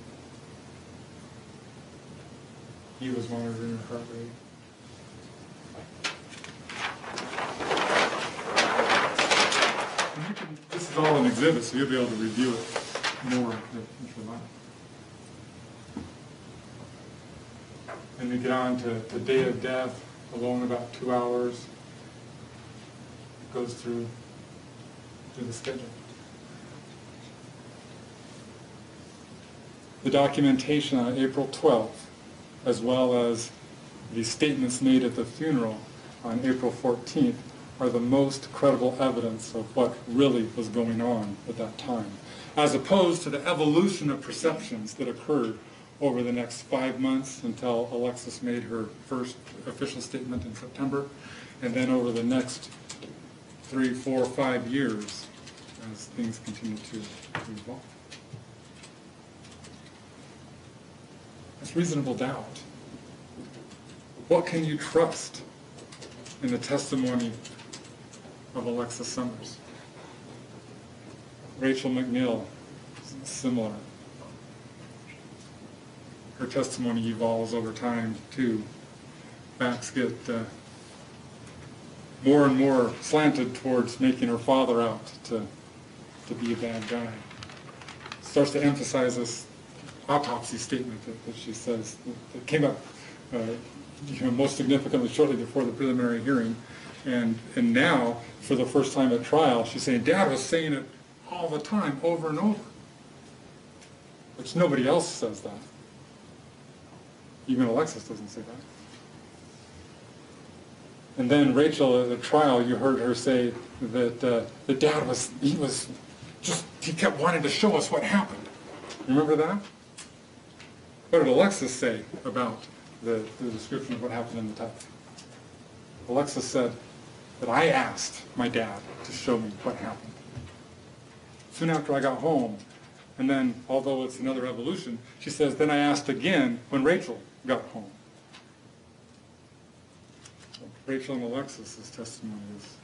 B: He was monitoring her heart rate. This is all an exhibit, so you'll be able to review it more if you like. And we get on to, to date of death, alone about two hours. It goes through, through the schedule. The documentation on April 12th, as well as the statements made at the funeral on April 14th, are the most credible evidence of what really was going on at that time, as opposed to the evolution of perceptions that occurred over the next five months until Alexis made her first official statement in September, and then over the next three, four, five years as things continue to evolve. It's reasonable doubt. What can you trust in the testimony of Alexis Summers? Rachel MacNeill, similar. Her testimony evolves over time too. Facts get uh, more and more slanted towards making her father out to, to be a bad guy. Starts to emphasize this autopsy statement that, that she says that- came up, uh, you know, most significantly shortly before the preliminary hearing. And, and now, for the first time at trial, she's saying, Dad was saying it all the time, over and over. Which nobody else says that. Even Alexis doesn't say that. And then Rachel, at the trial, you heard her say that uh, the dad was, he was just, he kept wanting to show us what happened. Remember that? What did Alexis say about the, the description of what happened in the text? Alexis said that I asked my dad to show me what happened. Soon after I got home, and then, although it's another evolution, she says, then I asked again when Rachel got home. Rachel and Alexis's testimony is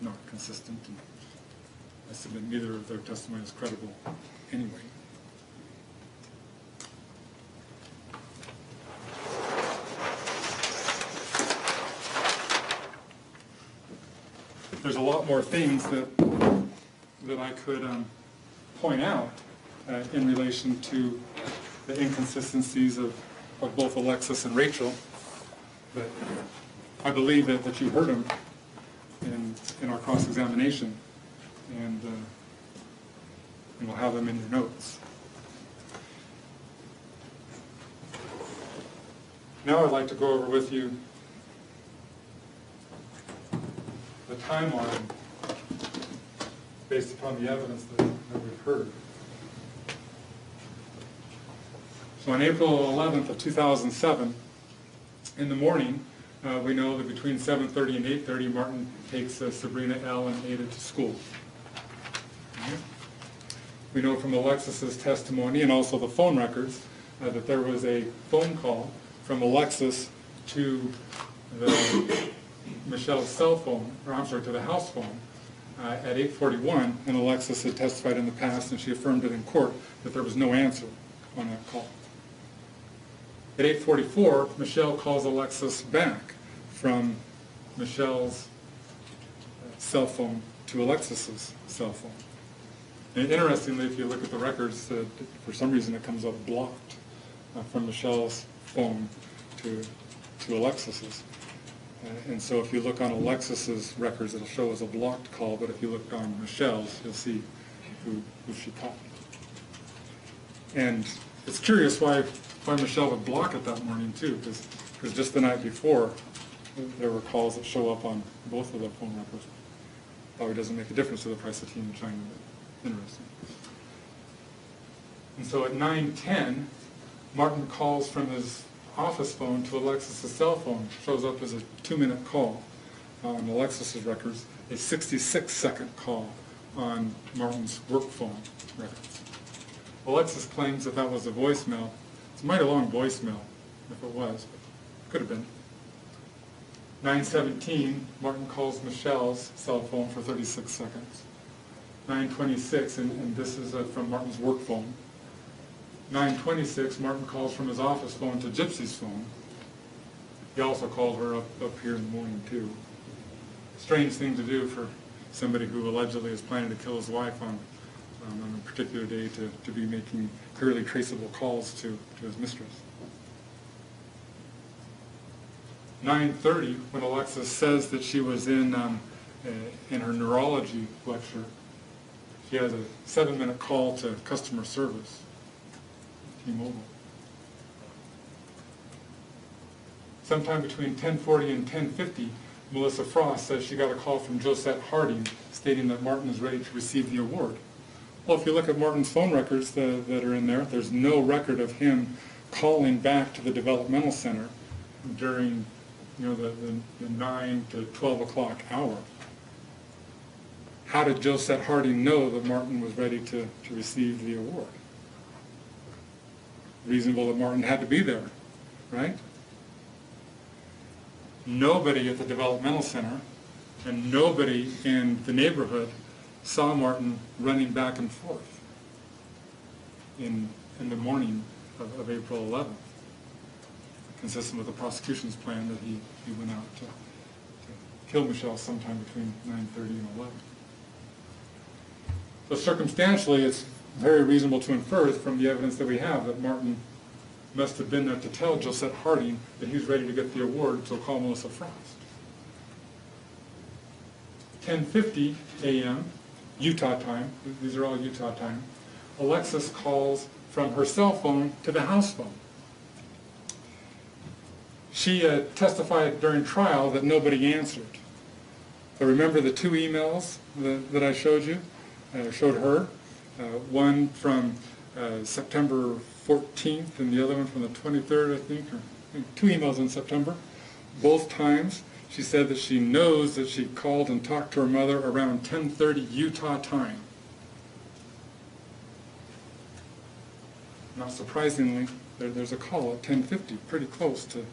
B: not consistent, and I submit neither of their testimony is credible anyway. There's a lot more things that, that I could um, point out uh, in relation to the inconsistencies of, of both Alexis and Rachel, but I believe that, that you heard them in, in our cross-examination, and, uh, and we'll have them in your notes. Now I'd like to go over with you the timeline based upon the evidence that that we've heard. So on April 11th of 2007, in the morning, uh, we know that between 7:30 and 8:30, Martin takes uh, Sabrina Elle and Ada to school. We know from Alexis's testimony and also the phone records uh, that there was a phone call from Alexis to the Michele's cell phone, or I'm sorry, to the house phone uh, at 8:41, and Alexis had testified in the past, and she affirmed it in court, that there was no answer on that call. At 8:44, Michele calls Alexis back from Michele's uh, cell phone to Alexis's cell phone. And interestingly, if you look at the records, uh, for some reason it comes up blocked uh, from Michele's phone to, to Alexis's. Uh, And so if you look on Alexis's records, it'll show as a blocked call, but if you look on Michele's, you'll see who, who she called. And it's curious why, why Michele would block it that morning too, because, just the night before, there were calls that show up on both of the phone records. Probably doesn't make a difference to the price of tea in China, but interesting. And so at nine ten, Martin calls from his office phone to Alexis's cell phone, shows up as a two-minute call on Alexis's records, a sixty-six second call on Martin's work phone records. Alexis claims that that was a voicemail. It's a long voicemail, if it was, could have been. Nine seventeen, Martin calls Michele's cell phone for thirty-six seconds. Nine twenty-six, and, and this is uh, from Martin's work phone. Nine twenty-six, Martin calls from his office phone to Gypsy's phone. He also called her up, up here in the morning too. Strange thing to do for somebody who allegedly is planning to kill his wife on, um, on a particular day to, to be making clearly traceable calls to, to his mistress. 9:30, when Alexis says that she was in, um, uh, in her neurology lecture, she has a seven-minute call to customer service, T-Mobile. Sometime between 10:40 and 10:50, Melissa Frost says she got a call from Josette Harding stating that Martin is ready to receive the award. Well, if you look at Martin's phone records that, that are in there, there's no record of him calling back to the developmental center during, you know, the, the, the nine to twelve o'clock hour. How did Josette Harding know that Martin was ready to, to receive the award? Reasonable that Martin had to be there, right? Nobody at the developmental center and nobody in the neighborhood saw Martin running back and forth in, in the morning of, of April 11th, consistent with the prosecution's plan that he, he went out to, to kill Michele sometime between 9:30 and 11. So circumstantially, it's very reasonable to infer from the evidence that we have that Martin must have been there to tell Josette Harding that he was ready to get the award, so call Melissa Frost. 10:50 a.m. Utah time, these are all Utah time, Alexis calls from her cell phone to the house phone. She uh, testified during trial that nobody answered. But remember the two emails that, that I showed you, uh, showed her? Uh, one from uh, September 14th and the other one from the 23rd, I think, or I think two emails in September. Both times she said that she knows that she called and talked to her mother around 10:30 Utah time. Not surprisingly, there, there's a call at 10:50, pretty close to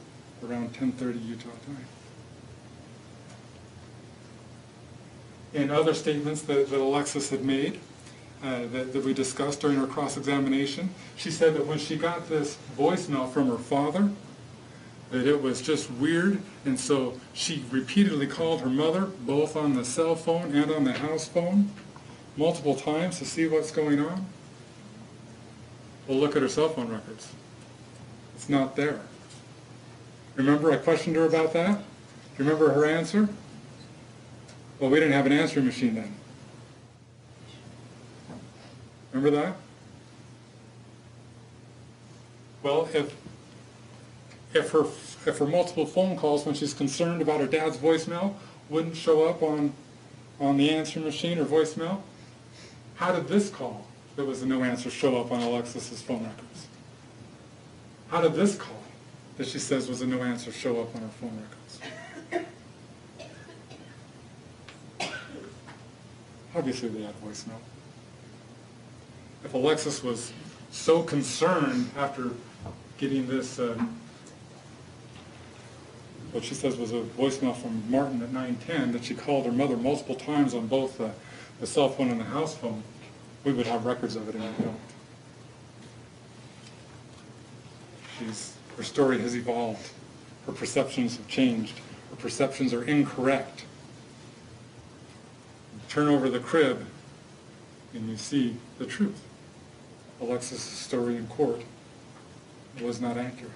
B: around 10:30 Utah time. In other statements that, that Alexis had made, uh, that, that we discussed during her cross-examination, she said that when she got this voicemail from her father, that it was just weird, and so she repeatedly called her mother, both on the cell phone and on the house phone, multiple times to see what's going on. Well, look at her cell phone records. It's not there. Remember I questioned her about that? Do you remember her answer? Well, we didn't have an answering machine then. Remember that? Well, if if her if her multiple phone calls when she's concerned about her dad's voicemail wouldn't show up on, on the answering machine or voicemail? How did this call, that was a no answer, show up on Alexis's phone records? How did this call, that she says was a no answer, show up on her phone records? Obviously, they had voicemail. If Alexis was so concerned after getting this, uh, what she says was a voicemail from Martin at 9:10, that she called her mother multiple times on both the the cell phone and the house phone, we would have records of it, and we don't. She's, her story has evolved. Her perceptions have changed. Her perceptions are incorrect. Turn over the crib, and you see the truth. Alexis' story in court was not accurate.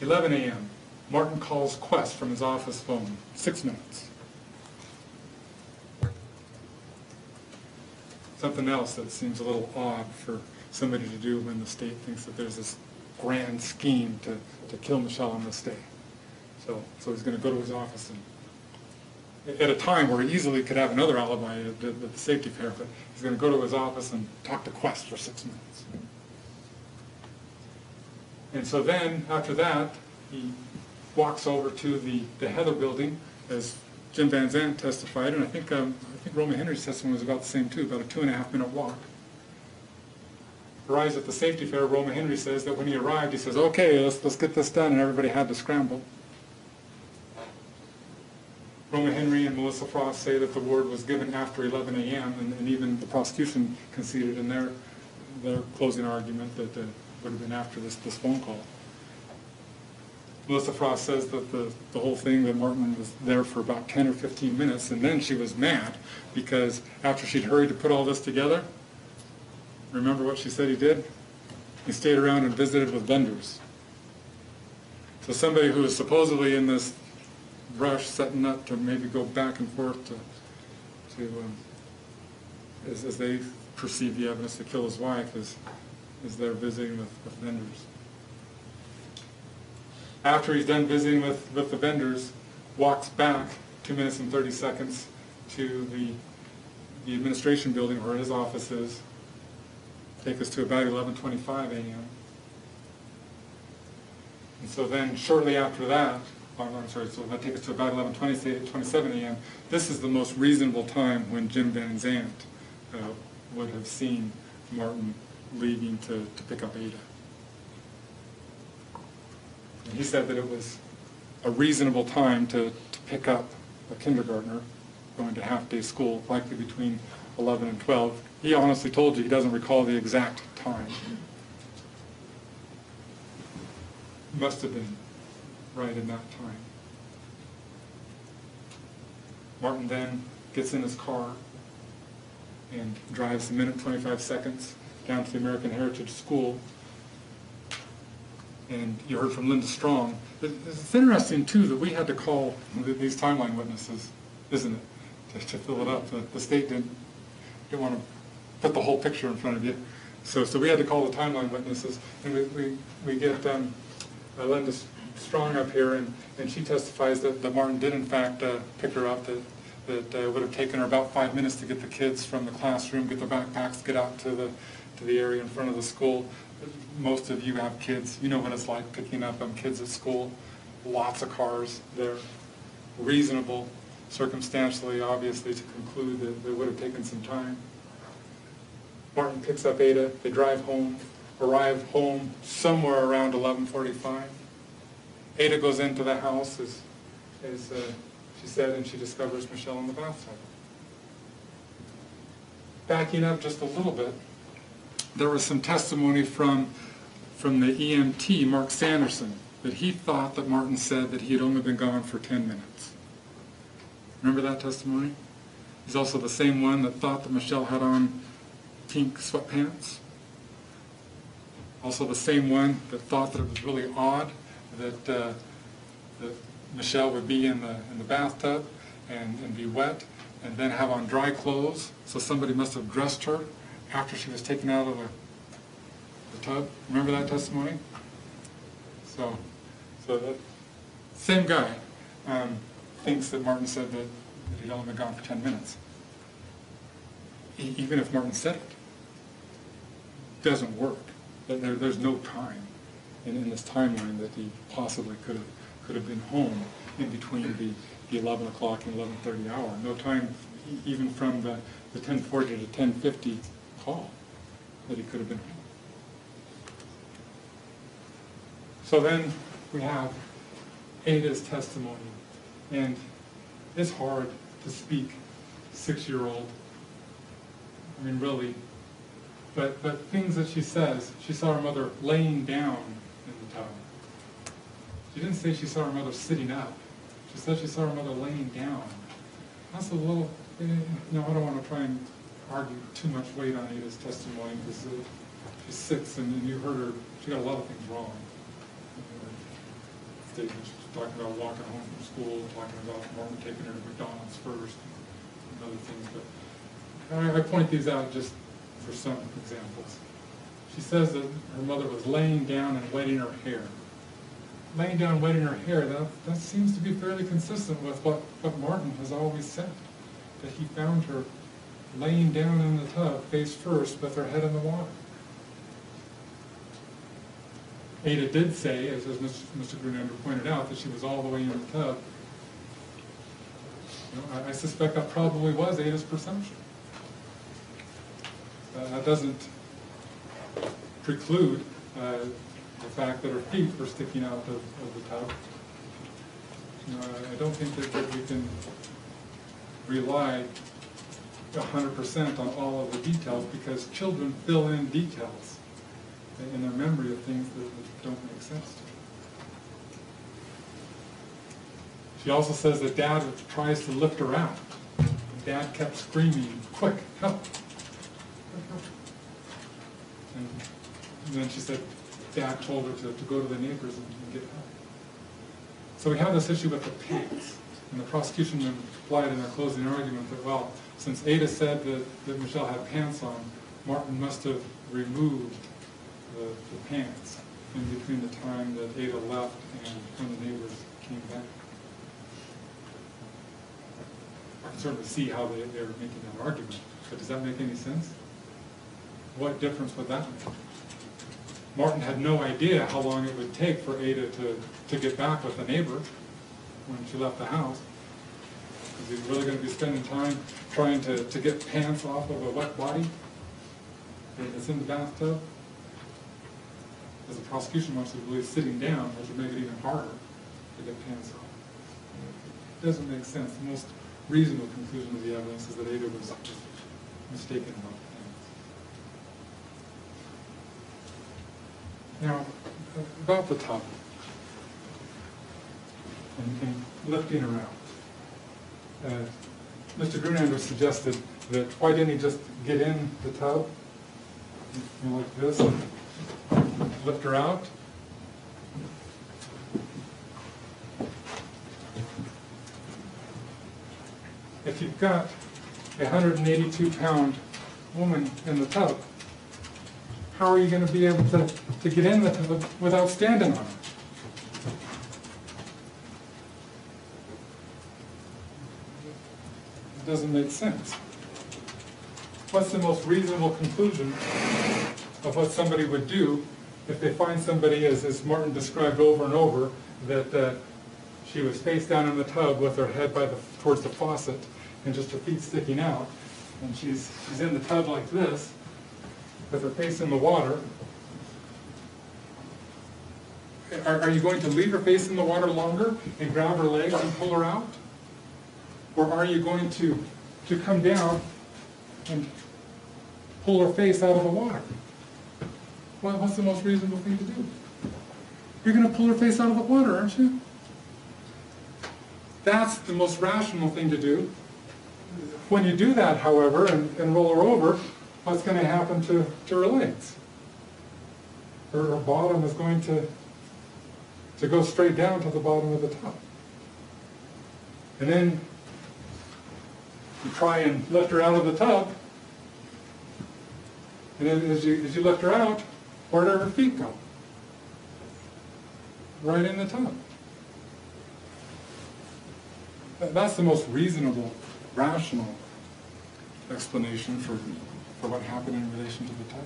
B: Eleven AM, Martin calls Quest from his office phone, six minutes. Something else that seems a little odd for somebody to do when the state thinks that there's this grand scheme to, to kill Michele on this day. So, so he's gonna go to his office and, at a time where he easily could have another alibi at the, safety fair, but he's gonna go to his office and talk to Quest for six minutes. And so then, after that, he walks over to the, the Heather Building, as Jim Van Zandt testified, and I think, um, I think Roman Henry's testimony was about the same too, about a two and a half minute walk. Arrives at the safety fair, Roman Henry says that when he arrived, he says, okay, let's, let's get this done, and everybody had to scramble. Roman Henry and Melissa Frost say that the word was given after 11 a.m., and, and even the prosecution conceded in their, their closing argument that uh, would have been after this, this phone call. Melissa Frost says that the, the whole thing, that Martin was there for about 10 or 15 minutes, and then she was mad because after she'd hurried to put all this together, remember what she said he did? He stayed around and visited with vendors. So somebody who was supposedly in this rush, setting up to maybe go back and forth to, to um, as, as they perceive the evidence to kill his wife, is, is there visiting with, with vendors. After he's done visiting with, with the vendors, walks back two minutes and 30 seconds to the, the administration building where his office is. Take us to about 11:25 a.m. And so then shortly after that, oh, I'm sorry, so that takes us to about 11:20 27 a.m. This is the most reasonable time when Jim Van Zandt uh, would have seen Martin leaving to, to pick up Ada. And he said that it was a reasonable time to, to pick up a kindergartner going to half-day school, likely between 11 and 12. He honestly told you he doesn't recall the exact time. Must have been right in that time. Martin then gets in his car and drives a minute 25 seconds down to the American Heritage School and you heard from Linda Strong. It's interesting, too, that we had to call these timeline witnesses, isn't it, to- to fill it up. The- The state didn't, didn't want to put the whole picture in front of you. So, so we had to call the timeline witnesses, and we, we, we get um, uh, Linda Strong up here, and, and she testifies that, that Martin did in fact uh, pick her up, that, that uh, it would have taken her about five minutes to get the kids from the classroom, get their backpacks, get out to the, to the area in front of the school. Most of you have kids, you know what it's like picking up um, kids at school, lots of cars there, reasonable circumstantially, obviously, to conclude that it would have taken some time. Martin picks up Ada, they drive home, arrive home somewhere around 11:45. Ada goes into the house, as, as uh, she said, and she discovers Michele in the bathtub. Backing up just a little bit, there was some testimony from, from the EMT, Mark Sanderson, that he thought that Martin said that he had only been gone for 10 minutes. Remember that testimony? He's also the same one that thought that Michele had on pink sweatpants. Also the same one that thought that it was really odd that, uh, that Michele would be in the, in the bathtub and, and be wet and then have on dry clothes. So somebody must have dressed her after she was taken out of the, the tub. Remember that testimony? So So the same guy um, thinks that Martin said that that he'd only been gone for 10 minutes. E- Even if Martin said it, doesn't work. There, there's no time in, in this timeline that he possibly could have, could have been home in between the, the 11 o'clock and 11:30 hour. No time even from the, the 10:40 to 10:50 call that he could have been. So then we have Ada's testimony, and it's hard to speak six-year-old. I mean, really. But, but things that she says, she saw her mother laying down in the tub. She didn't say she saw her mother sitting up. She said she saw her mother laying down. That's a little, eh, you know, I don't want to try and argue too much weight on Ada's testimony because she's six and you heard her, she got a lot of things wrong. Uh, Statement, she's talking about walking home from school, talking about Martin taking her to McDonald's first and other things, but I, I point these out just for some examples. She says that her mother was laying down and wetting her hair. Laying down wetting her hair, that, that seems to be fairly consistent with what, what Martin has always said, that he found her laying down in the tub, face first, with her head in the water. Ada did say, as, as Mr. Grunander pointed out, that she was all the way in the tub. You know, I, I suspect that probably was Ada's presumption. Uh, That doesn't preclude uh, the fact that her feet were sticking out of, of the tub. You know, I- I don't think that, that we can rely a hundred percent on all of the details, because children fill in details in- their memory of things that that don't make sense to them. She also says that dad tries to lift her out. Dad kept screaming, quick, help. And then she said, dad told her to, to go to the neighbors and and get help. So we have this issue with the pigs. and the prosecution implied in their closing argument that, well, since Ada said that, that Michele had pants on, Martin must have removed the, the pants in between the time that Ada left and when the neighbors came back. I can certainly see how they, they're making that argument, but does that make any sense? What difference would that make? Martin had no idea how long it would take for Ada to, to get back with the neighbor when she left the house. Is he really gonna be spending time trying to, to get pants off of a wet body that's in the bathtub? As the prosecution wants to believe sitting down, which would make it even harder to get pants off. It Doesn't make sense. The most reasonable conclusion of the evidence is that Ada was mistaken about pants. Now, about the tub and, and out. Uh, Mr. Grunander suggested that why didn't he just get in the tub, you know, like this, and lift her out? If you've got a hundred and eighty-two pound woman in the tub, how are you gonna be able to, to get in the tub without standing on it? It doesn't make sense. What's the most reasonable conclusion of what somebody would do if they find somebody, as, as Martin described over and over, that uh, she was face down in the tub with her head by the, towards the faucet and just her feet sticking out, and she's, she's in the tub like this, with her face in the water. Are, are you going to leave her face in the water longer and grab her legs and pull her out? Or are you going to, to come down and pull her face out of the water? Well, what's the most reasonable thing to do? You're gonna pull her face out of the water, aren't you? That's the most rational thing to do. When you do that, however, and, and roll her over, what's gonna happen to, to her legs? Her, her bottom is going to, to go straight down to the bottom of the tub. And then you try and lift her out of the tub, and as you, as you lift her out, where do her feet go? right in the tub. That's the most reasonable, rational explanation for, for what happened in relation to the tub.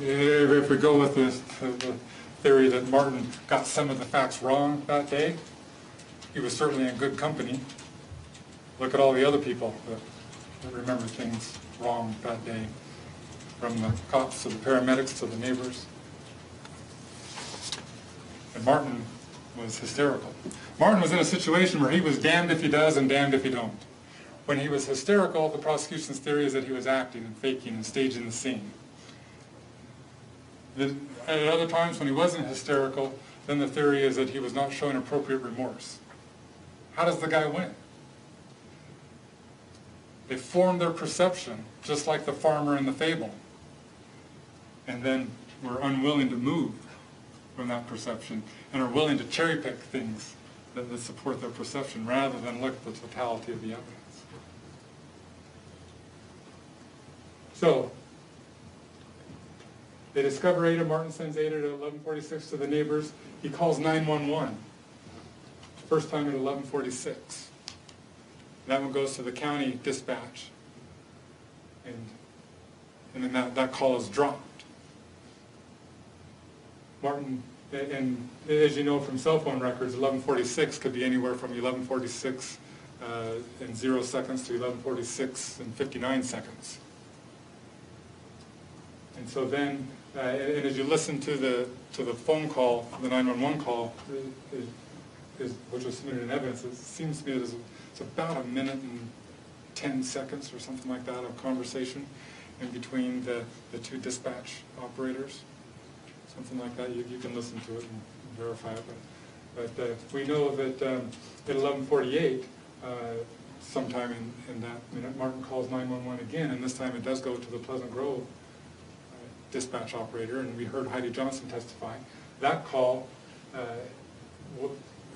B: If we go with this, the theory that Martin got some of the facts wrong that day, he was certainly in good company. Look at all the other people that that remember things wrong that day, from the cops to the paramedics to the neighbors. And Martin was hysterical. Martin was in a situation where he was damned if he does and damned if he don't. When he was hysterical, the prosecution's theory is that he was acting and faking and staging the scene. Then, At other times, when he wasn't hysterical, then the theory is that he was not showing appropriate remorse. How does the guy win? They form their perception, just like the farmer in the fable, and then were unwilling to move from that perception and are willing to cherry pick things that, that support their perception rather than look at the totality of the evidence. So, they discover Ada, Martin sends Ada at 1146 to the neighbors. He calls 911, first time at 1146. That one goes to the county dispatch. And, and then that, that call is dropped. Martin, and- and as you know from cell phone records, 1146 could be anywhere from 1146 uh, in zero seconds to 1146 in 59 seconds. And so then, uh, and and as you listen to the, to the phone call, the 911 call, is, which was submitted in evidence, it seems to me that it's, about a minute and 10 seconds or something like that of conversation in between the, the two dispatch operators. Something like that, you, you can listen to it and verify it, but, but uh, we know that um, at 11:48, uh, sometime in, in that minute, Martin calls 911 again, and this time it does go to the Pleasant Grove dispatch operator, and we heard Heidi Johnson testify. That call, uh,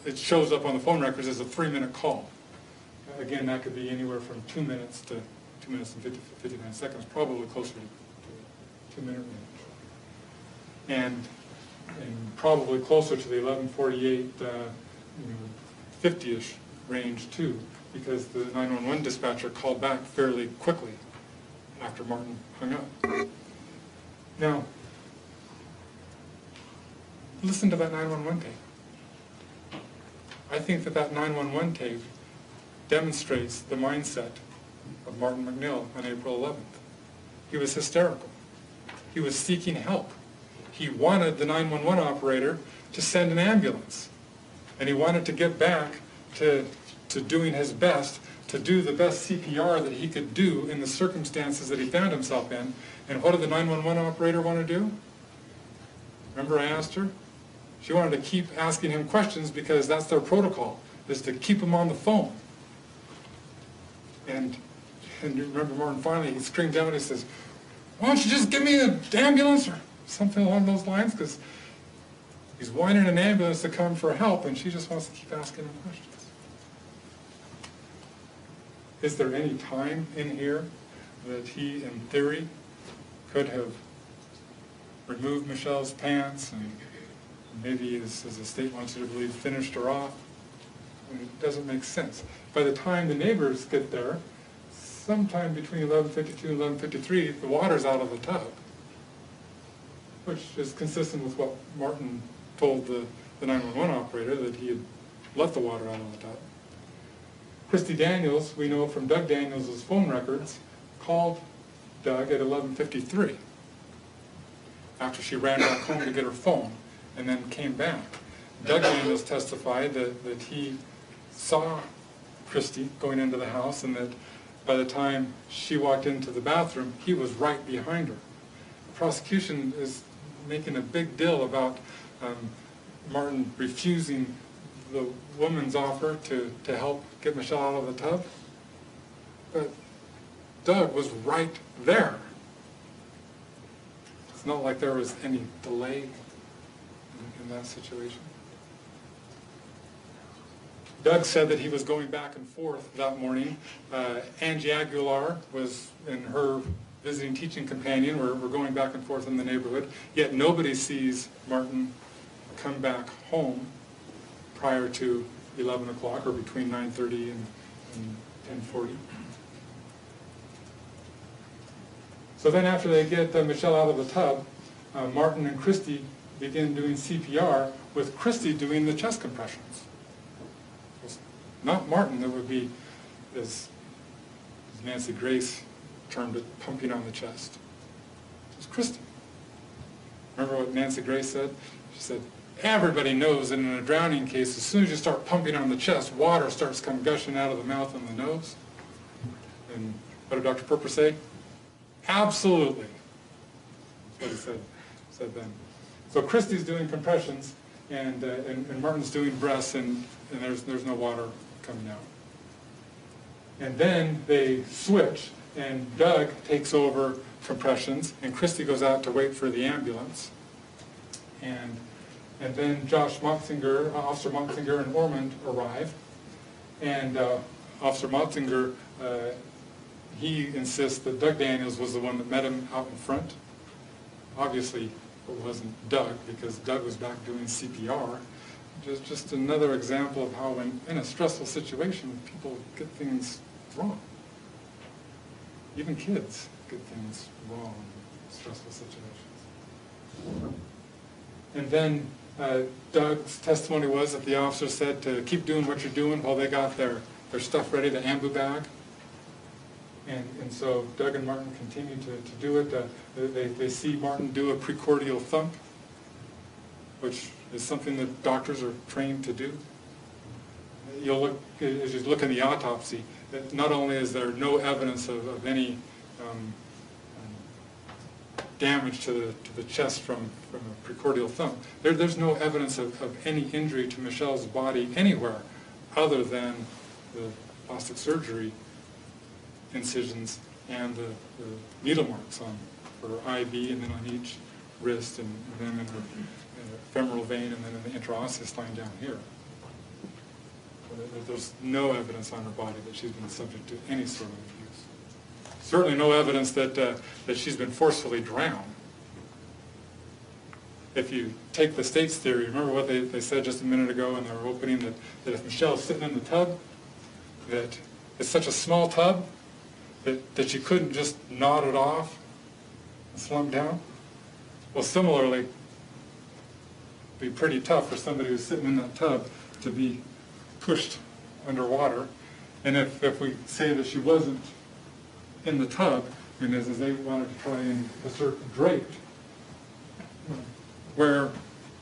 B: it shows up on the phone records as a three-minute call. Again, that could be anywhere from two minutes to two minutes and 50 59 seconds, probably closer to to two-minute range. And, and probably closer to the 1148, uh, you know, 50-ish range too, because the 911 dispatcher called back fairly quickly after Martin hung up. Now, listen to that 911 tape. I think that that 911 tape demonstrates the mindset of Martin MacNeill on April 11th. He was hysterical. He was seeking help. He wanted the 911 operator to send an ambulance. And he wanted to get back to, to doing his best to do the best CPR that he could do in the circumstances that he found himself in. And what did the 911 operator want to do? Remember I asked her? She wanted to keep asking him questions because that's their protocol, is to keep him on the phone. And, and remember Martin finally, he screamed out, and he says, why don't you just give me an ambulance or something along those lines? Because he's whining an ambulance to come for help and she just wants to keep asking him questions. Is there any time in here that he, in theory, could have removed Michele's pants and maybe, as, as the state wants you to believe, finished her off? It doesn't make sense. By the time the neighbors get there, sometime between 11:52 and 11:53, the water's out of the tub, which is consistent with what Martin told the the 911 operator, that he had let the water out of the tub. Christy Daniels, we know from Doug Daniels' phone records, called Doug at 11:53 after she ran back home to get her phone and then came back. Doug Daniels testified that, that he saw Christy going into the house and that by the time she walked into the bathroom, he was right behind her. The prosecution is making a big deal about um, Martin refusing the woman's offer to, to help get Michele out of the tub. But Doug was right there. It's not like there was any delay in, in that situation. Doug said that he was going back and forth that morning. Uh, Angie Aguilar was in her visiting teaching companion. We're, we're going back and forth in the neighborhood. Yet nobody sees Martin come back home prior to 11 o'clock or between 9:30 and and 10:40. So then after they get uh, Michele out of the tub, uh, Martin and Christy begin doing CPR with Christy doing the chest compressions. Not Martin, that would be, as as Nancy Grace termed it, pumping on the chest. It was Christy. Remember what Nancy Grace said? She said, everybody knows that in a drowning case, as soon as you start pumping on the chest, water starts come gushing out of the mouth and the nose. And what did Dr. Perper say? Absolutely. That's what he said, said then. So Christy's doing compressions, and, uh, and and Martin's doing breaths, and, and there's, there's no water coming out. And then they switch, and Doug takes over compressions, and Christy goes out to wait for the ambulance. And, and then Josh Motzinger, uh, Officer Motzinger and Ormond arrive. And uh, Officer Motzinger, uh, he insists that Doug Daniels was the one that met him out in front. Obviously, it wasn't Doug, because Doug was back doing CPR. Just, just another example of how in, in a stressful situation, people get things wrong. Even kids get things wrong in stressful situations. And then uh, Doug's testimony was that the officer said to keep doing what you're doing while they got their, their stuff ready, the ambu bag. And, and so Doug and Martin continue to, to do it. Uh, They, they see Martin do a precordial thump, which is something that doctors are trained to do. You'll look, as you look in the autopsy, not only is there no evidence of, of any um, damage to the, to the chest from, from a precordial thump, there, there's no evidence of, of any injury to Michele's body anywhere other than the plastic surgery incisions and the, the needle marks on her IV and then on each wrist and, and then in her uh, femoral vein and then in the interosseous line down here. There's no evidence on her body that she's been subject to any sort of. Certainly no evidence that, uh, that she's been forcefully drowned. If you take the state's theory, remember what they, they said just a minute ago in their opening, that, that if Michele's sitting in the tub, that it's such a small tub that, that you couldn't just nod it off and slump down? Well, similarly, be pretty tough for somebody who's sitting in that tub to be pushed underwater. And if, if we say that she wasn't in the tub, and as, they wanted to try and assert draped, where,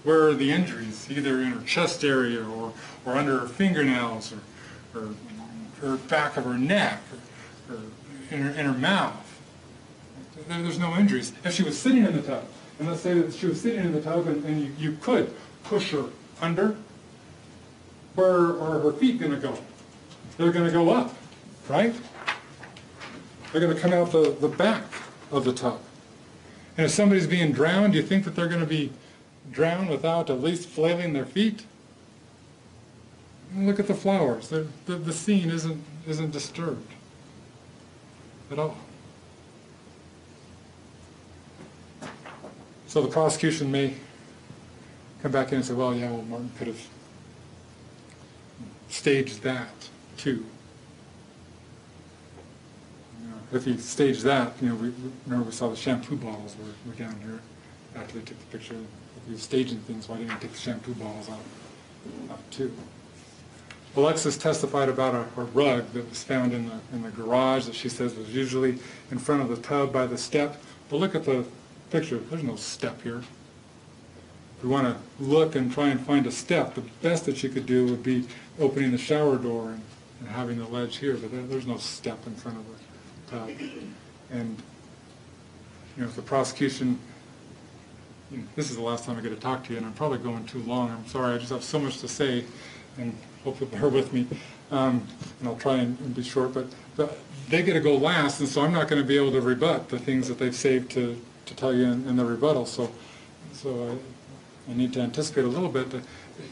B: where are the injuries? Either in her chest area or, or under her fingernails or, or her back of her neck or, or in, her, in her mouth. There, there's no injuries. If she was sitting in the tub, and let's say that she was sitting in the tub and, and you, you could push her under, where are her feet going to go? They're going to go up, right? They're going to come out the, the back of the tub. And if somebody's being drowned, do you think that they're going to be drowned without at least flailing their feet? Look at the flowers. They're, the, the scene isn't, isn't disturbed at all. So the prosecution may come back in and say, well, yeah, well, Martin could have staged that too. You If he staged that, you know, we, remember we saw the shampoo bottles were, were down here after they took the picture. If was staging things, why didn't he take the shampoo bottles out, out too? Alexis testified about a, a rug that was found in the, in the garage that she says was usually in front of the tub by the step. But look at the picture, there's no step here. If we want to look and try and find a step, the best that you could do would be opening the shower door and, and having the ledge here, but there, there's no step in front of the tub. And, you know, if the prosecution, you know, this is the last time I get to talk to you, and I'm probably going too long, I'm sorry, I just have so much to say, and hope you'll bear with me, um, and I'll try and, and be short, but, but they get to go last, and so I'm not going to be able to rebut the things that they've saved to, to tell you in, in the rebuttal, so, so I, I need to anticipate a little bit, that,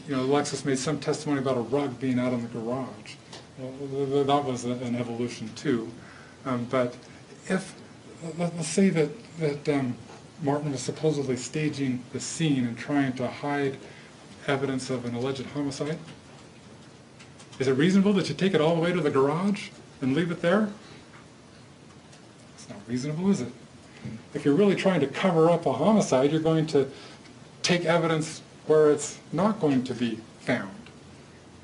B: you know, Alexis made some testimony about a rug being out in the garage. Well, th- th- That was an evolution too. Um, But if, let- let's say that, that um, Martin was supposedly staging the scene and trying to hide evidence of an alleged homicide, is it reasonable that you take it all the way to the garage and leave it there? It's not reasonable, is it? If you're really trying to cover up a homicide, you're going to take evidence where it's not going to be found,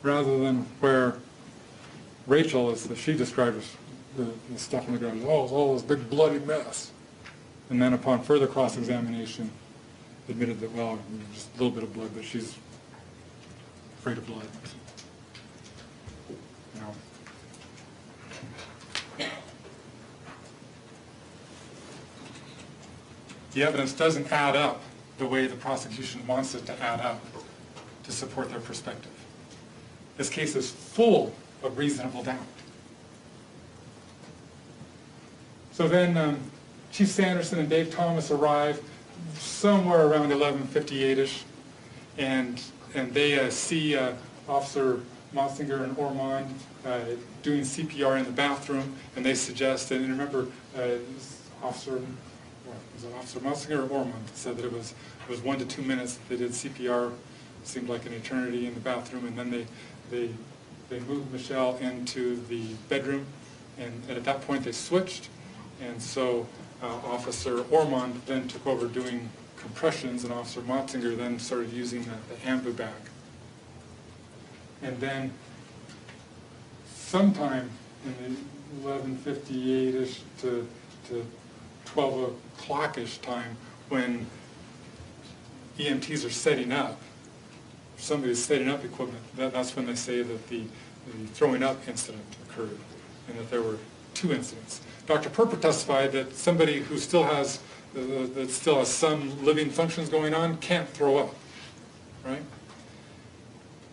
B: rather than where Rachel, as she describes the, the stuff in the garage, oh, oh it's all this big bloody mess. And then upon further cross-examination, admitted that, well, just a little bit of blood, but she's afraid of blood. You know. The evidence doesn't add up the way the prosecution wants it to add up to support their perspective. This case is full of reasonable doubt. So then um, Chief Sanderson and Dave Thomas arrive somewhere around 11:58ish, and, and they uh, see uh, Officer Motzinger and Ormond uh, doing CPR in the bathroom, and they suggest, and remember, uh, Officer, was it Officer Motzinger or Ormond said that it was, it was one to two minutes they did CPR, it seemed like an eternity in the bathroom, and then they, they, they moved Michele into the bedroom, and and at that point, they switched, and so uh, Officer Ormond then took over doing compressions, and Officer Motzinger then started using the the ambu bag. And then sometime in the eleven fifty-eight-ish to, to twelve o'clock-ish time, when EMTs are setting up, somebody's setting up equipment, that, that's when they say that the, the throwing up incident occurred, and that there were two incidents. Dr. Perper testified that somebody who still has, uh, that still has some living functions going on can't throw up, right?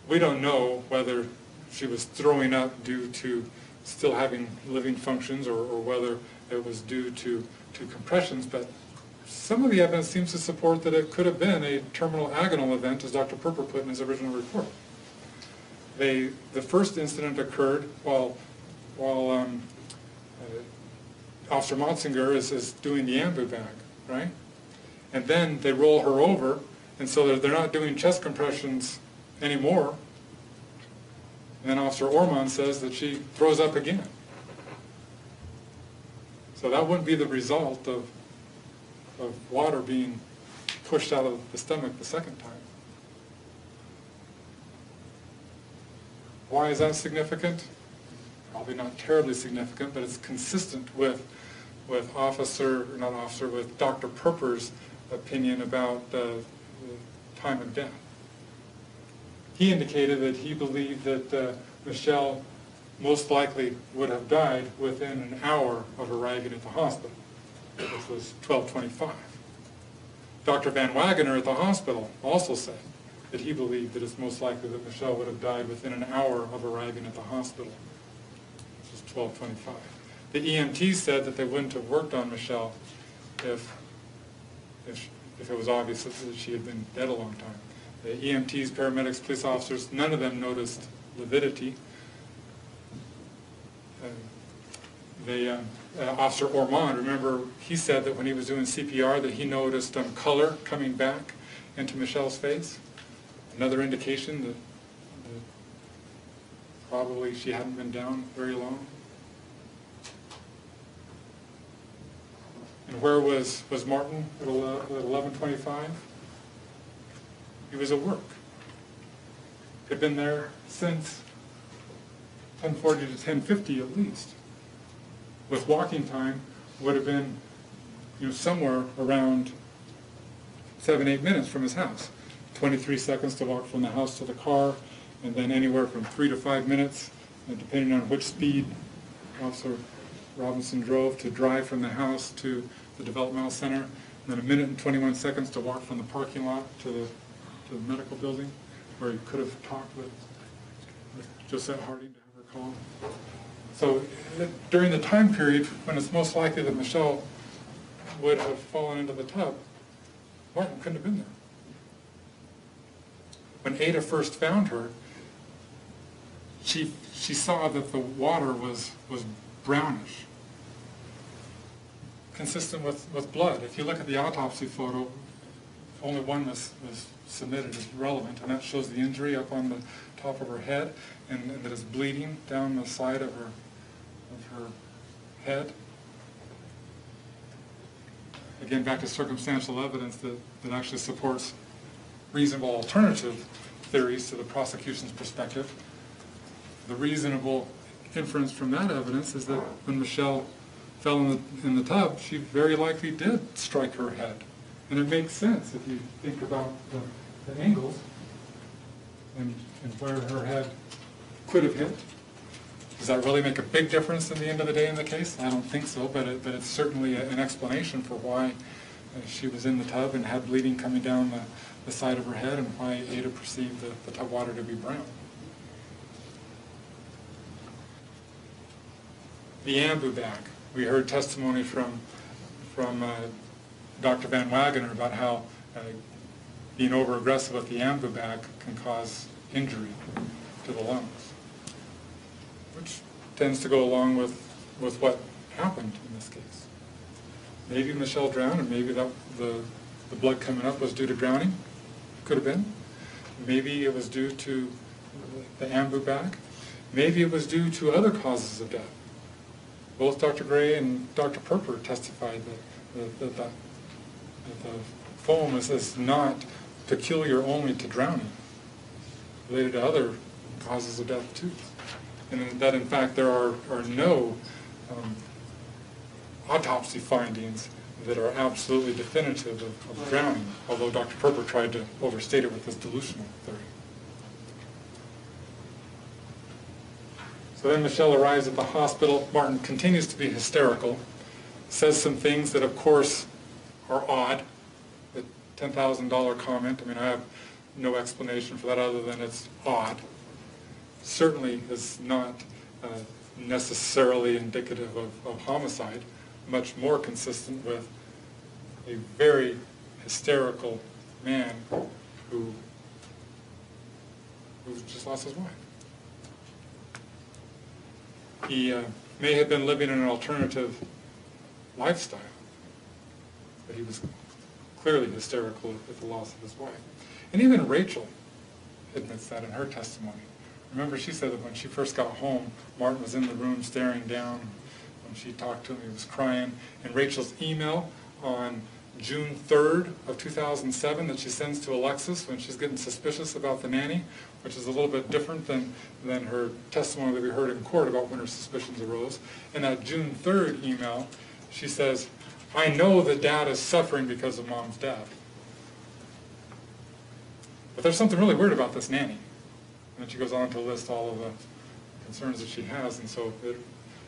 B: We don't know whether she was throwing up due to still having living functions or, or whether it was due to, to compressions, but some of the evidence seems to support that it could have been a terminal agonal event, as Dr. Perper put in his original report. They, the first incident occurred while, while um, Officer Motzinger is, is doing the ambu bag, right? And then they roll her over, and so they're, they're not doing chest compressions anymore. And then Officer Ormond says that she throws up again. So that wouldn't be the result of, of water being pushed out of the stomach the second time. Why is that significant? Probably not terribly significant, but it's consistent with, with officer, not officer, with Dr. Perper's opinion about the, time of death. He indicated that he believed that uh, Michele most likely would have died within an hour of arriving at the hospital, which was 1225. Dr. Van Wagener at the hospital also said that he believed that it's most likely that Michele would have died within an hour of arriving at the hospital, which was 1225. The EMT said that they wouldn't have worked on Michele if, if, if it was obvious that she had been dead a long time. The EMTs, paramedics, police officers, none of them noticed lividity. Uh, um, uh, Officer Ormond, remember, he said that when he was doing CPR that he noticed um, color coming back into Michele's face. Another indication that that probably she hadn't been down very long. And where was, was Martin at eleven twenty-five? He was at work. He'd been there since ten forty to ten fifty at least. With walking time, would have been, you know, somewhere around seven, eight minutes from his house. Twenty-three seconds to walk from the house to the car, and then anywhere from three to five minutes, depending on which speed Officer Robinson drove to drive from the house to the developmental center, and then a minute and twenty-one seconds to walk from the parking lot to the, to the medical building, where he could have talked with, with Josette Harding to have her call. So uh, during the time period when it's most likely that Michele would have fallen into the tub, Martin couldn't have been there. when Ada first found her, she, she saw that the water was, was brownish, consistent with, with blood. If you look at the autopsy photo, only one was, was submitted as relevant, and that shows the injury up on the top of her head, and, and that it's bleeding down the side of her, of her head. Again, back to circumstantial evidence that, that actually supports reasonable alternative theories to the prosecution's perspective. The reasonable inference from that evidence is that when Michele fell in the, in the tub, she very likely did strike her head. And it makes sense if you think about the, the angles and, and where her head could have hit. Does that really make a big difference in the end of the day in the case? I don't think so, but it, but it's certainly a- an explanation for why uh, she was in the tub and had bleeding coming down the, the side of her head and why Ada perceived the, the tub water to be brown. The AMBU bag, we heard testimony from, from uh, Dr. Van Wagener about how uh, being over-aggressive with the AMBU bag can cause injury to the lungs, which tends to go along with, with what happened in this case. Maybe Michele drowned, and maybe that, the, the blood coming up was due to drowning, could have been. Maybe it was due to the AMBU bag. Maybe it was due to other causes of death. Both Dr. Grey and Dr. Perper testified that, that, that, that that the foam is, is not peculiar only to drowning, related to other causes of death too. And that in fact there are, are no um, autopsy findings that are absolutely definitive of, of drowning, although Dr. Perper tried to overstate it with his delusional theory. So then Michele arrives at the hospital. Martin continues to be hysterical, says some things that of course are odd. The $10,000 comment, I mean, I have no explanation for that other than it's odd. Certainly is not uh, necessarily indicative of, of homicide, much more consistent with a very hysterical man who, who just lost his wife. He uh, may have been living an alternative lifestyle, but he was clearly hysterical at the loss of his wife. And even Rachel admits that in her testimony. Remember, she said that when she first got home, Martin was in the room staring down. When she talked to him, he was crying. And Rachel's email on June 3rd of 2007 that she sends to Alexis when she's getting suspicious about the nanny, which is a little bit different than, than her testimony that we heard in court about when her suspicions arose. In that June 3rd email, she says, I know that dad is suffering because of mom's death. But there's something really weird about this nanny. And then she goes on to list all of the concerns that she has. And so it,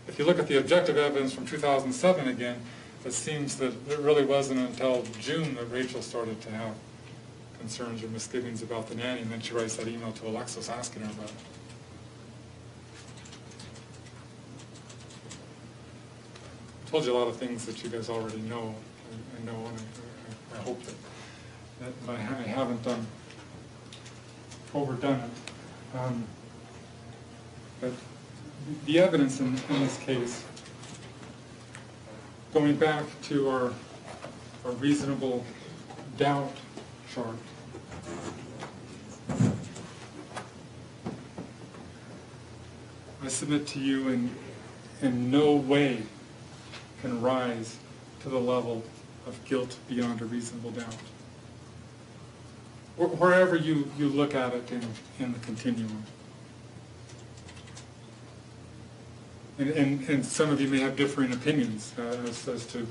B: if you look at the objective evidence from 2007 again, it seems that it really wasn't until June that Rachel started to have concerns or misgivings about the nanny. And then she writes that email to Alexis asking her about it. I told you a lot of things that you guys already know, and know, and I, I hope that, that I I haven't um, overdone it. Um, But the evidence in, in this case, going back to our, our reasonable doubt chart, I submit to you in, in no way can rise to the level of guilt beyond a reasonable doubt. Wherever you, you look at it in, in the continuum. And, and, and some of you may have differing opinions uh, as, as to,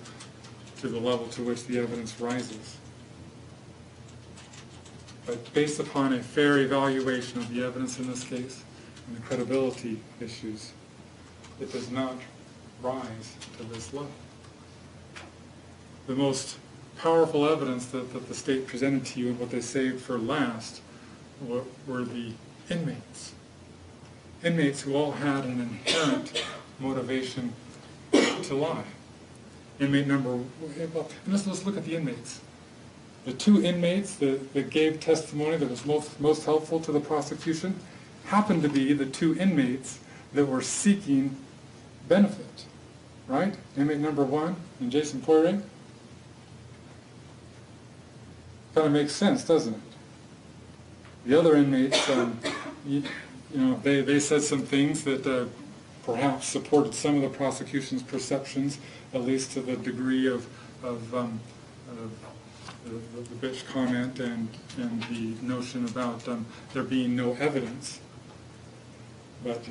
B: to the level to which the evidence rises. But based upon a fair evaluation of the evidence in this case and the credibility issues, it does not rise to this level. The most powerful evidence that, that the state presented to you and what they saved for last were, were the inmates. Inmates who all had an inherent motivation to lie. Inmate number, well, let's, let's look at the inmates. the two inmates that, that gave testimony that was most, most helpful to the prosecution happened to be the two inmates that were seeking benefit, right? Inmate number one and Jason Poirier. Kind of makes sense, doesn't it? The other inmates, um, you, know, they, they said some things that uh, perhaps supported some of the prosecution's perceptions, at least to the degree of, of, um, of the, the bitch comment and, and the notion about um, there being no evidence. But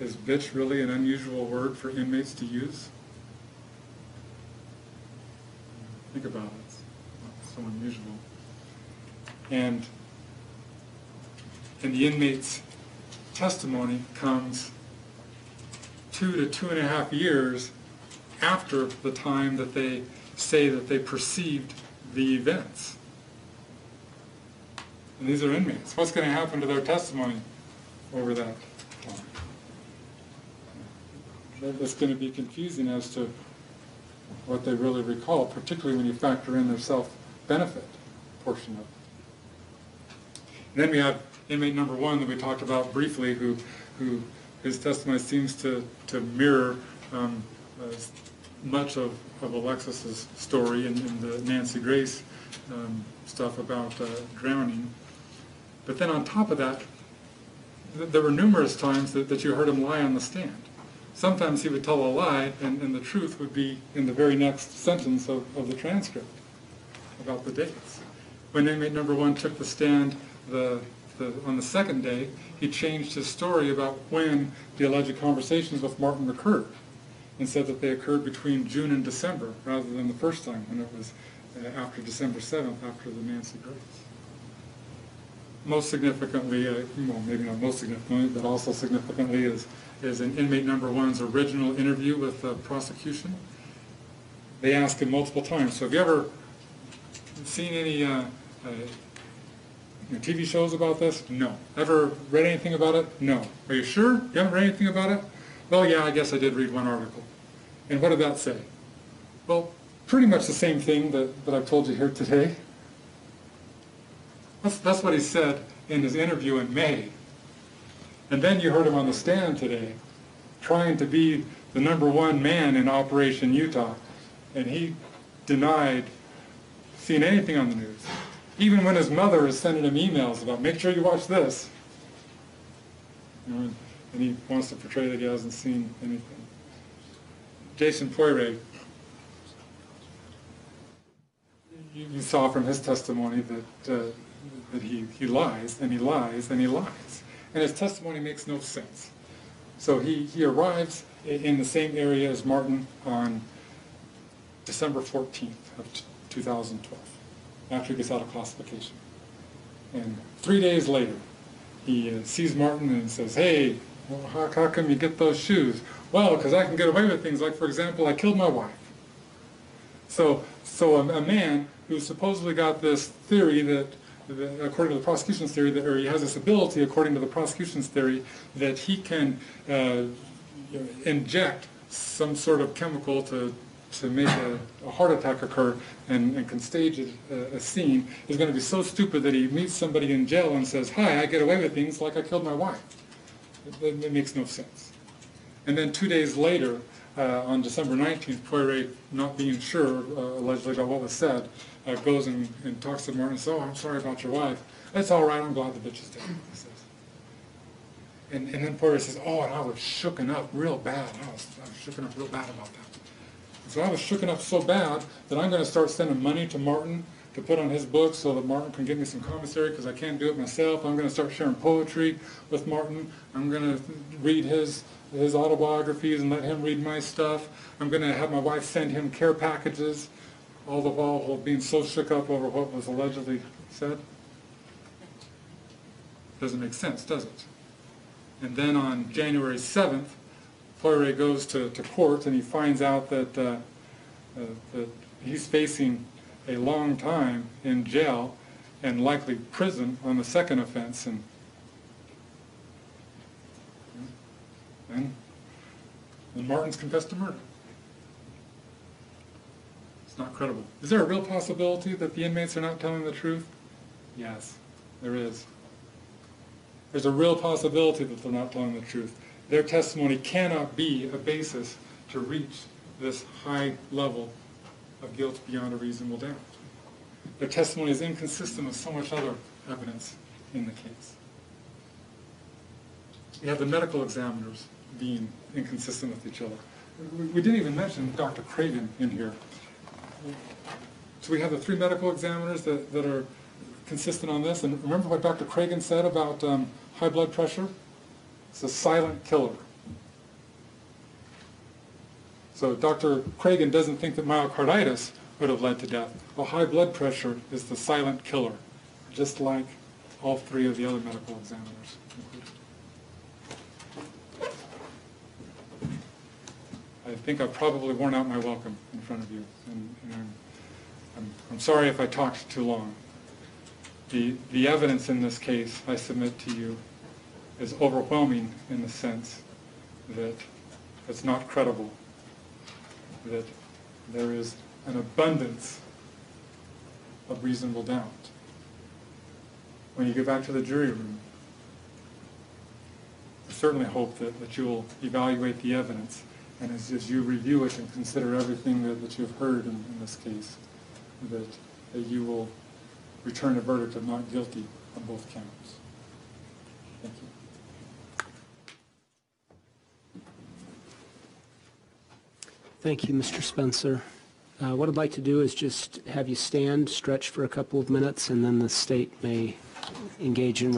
B: is bitch really an unusual word for inmates to use? Think about it. It's so unusual. And, and the inmate's testimony comes two to two and a half years after the time that they say that they perceived the events. And these are inmates. What's going to happen to their testimony over that time? That- That's going to be confusing as to what they really recall, particularly when you factor in their self-benefit portion of it. And then we have inmate number one that we talked about briefly, who, who his testimony seems to, to mirror um, as much of, of Alexis's story and, and the Nancy Grace um, stuff about uh, drowning. But then on top of that, th- there were numerous times that, that you heard him lie on the stand. Sometimes he would tell a lie, and, and the truth would be in the very next sentence of, of the transcript about the dates. When inmate number one took the stand the, the, on the second day, he changed his story about when the alleged conversations with Martin occurred and said that they occurred between June and December rather than the first time when it was uh, after December 7th, after the Nancy Grace. Most significantly, uh, well, maybe not most significantly, but also significantly is, is in inmate number one's original interview with the prosecution. They asked him multiple times, so have you ever seen any uh, uh, you know, TV shows about this? No. Ever read anything about it? No. Are you sure? You haven't read anything about it? Well, yeah, I guess I did read one article. And what did that say? Well, pretty much the same thing that, that I've told you here today. That's, that's what he said in his interview in May. And then you heard him on the stand today, trying to be the number one man in Operation Utah. And he denied seeing anything on the news. Even when his mother is sending him emails about, make sure you watch this. And he wants to portray that he hasn't seen anything. Jason Poirier, you, you saw from his testimony that, uh, that he, he lies, and he lies, and he lies. And his testimony makes no sense. So he, he arrives in the same area as Martin on December 14th of 2012, after he gets out of classification. And three days later, he uh, sees Martin and says, hey, well, how, how come you get those shoes? Well, because I can get away with things like, for example, I killed my wife. So, so a, a man who supposedly got this theory that, that, according to the prosecution's theory, that, or he has this ability, according to the prosecution's theory, that he can uh, inject some sort of chemical to, to make a, a heart attack occur and, and can stage a, a scene, is going to be so stupid that he meets somebody in jail and says, hi, I get away with things like I killed my wife. It, it makes no sense. And then two days later, uh, on December 19th, Poirier, not being sure uh, allegedly about what was said, uh, goes and, and talks to Martin and says, oh, I'm sorry about your wife. That's all right, I'm glad the bitch is dead, he says. And, and then Poirier says, oh, and I was shooken up real bad. I was, I was shooken up real bad about that. So I was shooken up so bad that I'm going to start sending money to Martin to put on his book so that Martin can give me some commissary because I can't do it myself. I'm going to start sharing poetry with Martin. I'm going to read his his autobiographies and let him read my stuff. I'm going to have my wife send him care packages, all the while while being so shook up over what was allegedly said. Doesn't make sense, does it? And then on January 7th, Poirier goes to, to court and he finds out that, uh, uh, that he's facing a long time in jail and likely prison on the second offense. And, and, and Martin's confessed to murder. It's not credible. Is there a real possibility that the inmates are not telling the truth? Yes, there is. There's a real possibility that they're not telling the truth. Their testimony cannot be a basis to reach this high level of guilt beyond a reasonable doubt. Their testimony is inconsistent with so much other evidence in the case. You have the medical examiners being inconsistent with each other. We- didn't even mention Dr. Cragen in here. So we have the three medical examiners that, that are consistent on this, and remember what Dr. Cragen said about um, high blood pressure? It's a silent killer. So Dr. Cragen doesn't think that myocarditis would have led to death. Well, high blood pressure is the silent killer, just like all three of the other medical examiners. I think I've probably worn out my welcome in front of you, and and I'm, I'm, I'm sorry if I talked too long. The, the evidence in this case, I submit to you, is overwhelming in the sense that it's not credible, that there is an abundance of reasonable doubt. When you go back to the jury room, I certainly hope that, that you will evaluate the evidence, and as, as you review it and consider everything that, that you've heard in, in this case, that, that you will return a verdict of not guilty on both counts. Thank you.
A: Thank you, Mr. Spencer. Uh, What I'd like to do is just have you stand, stretch for a couple of minutes, and then the state may engage in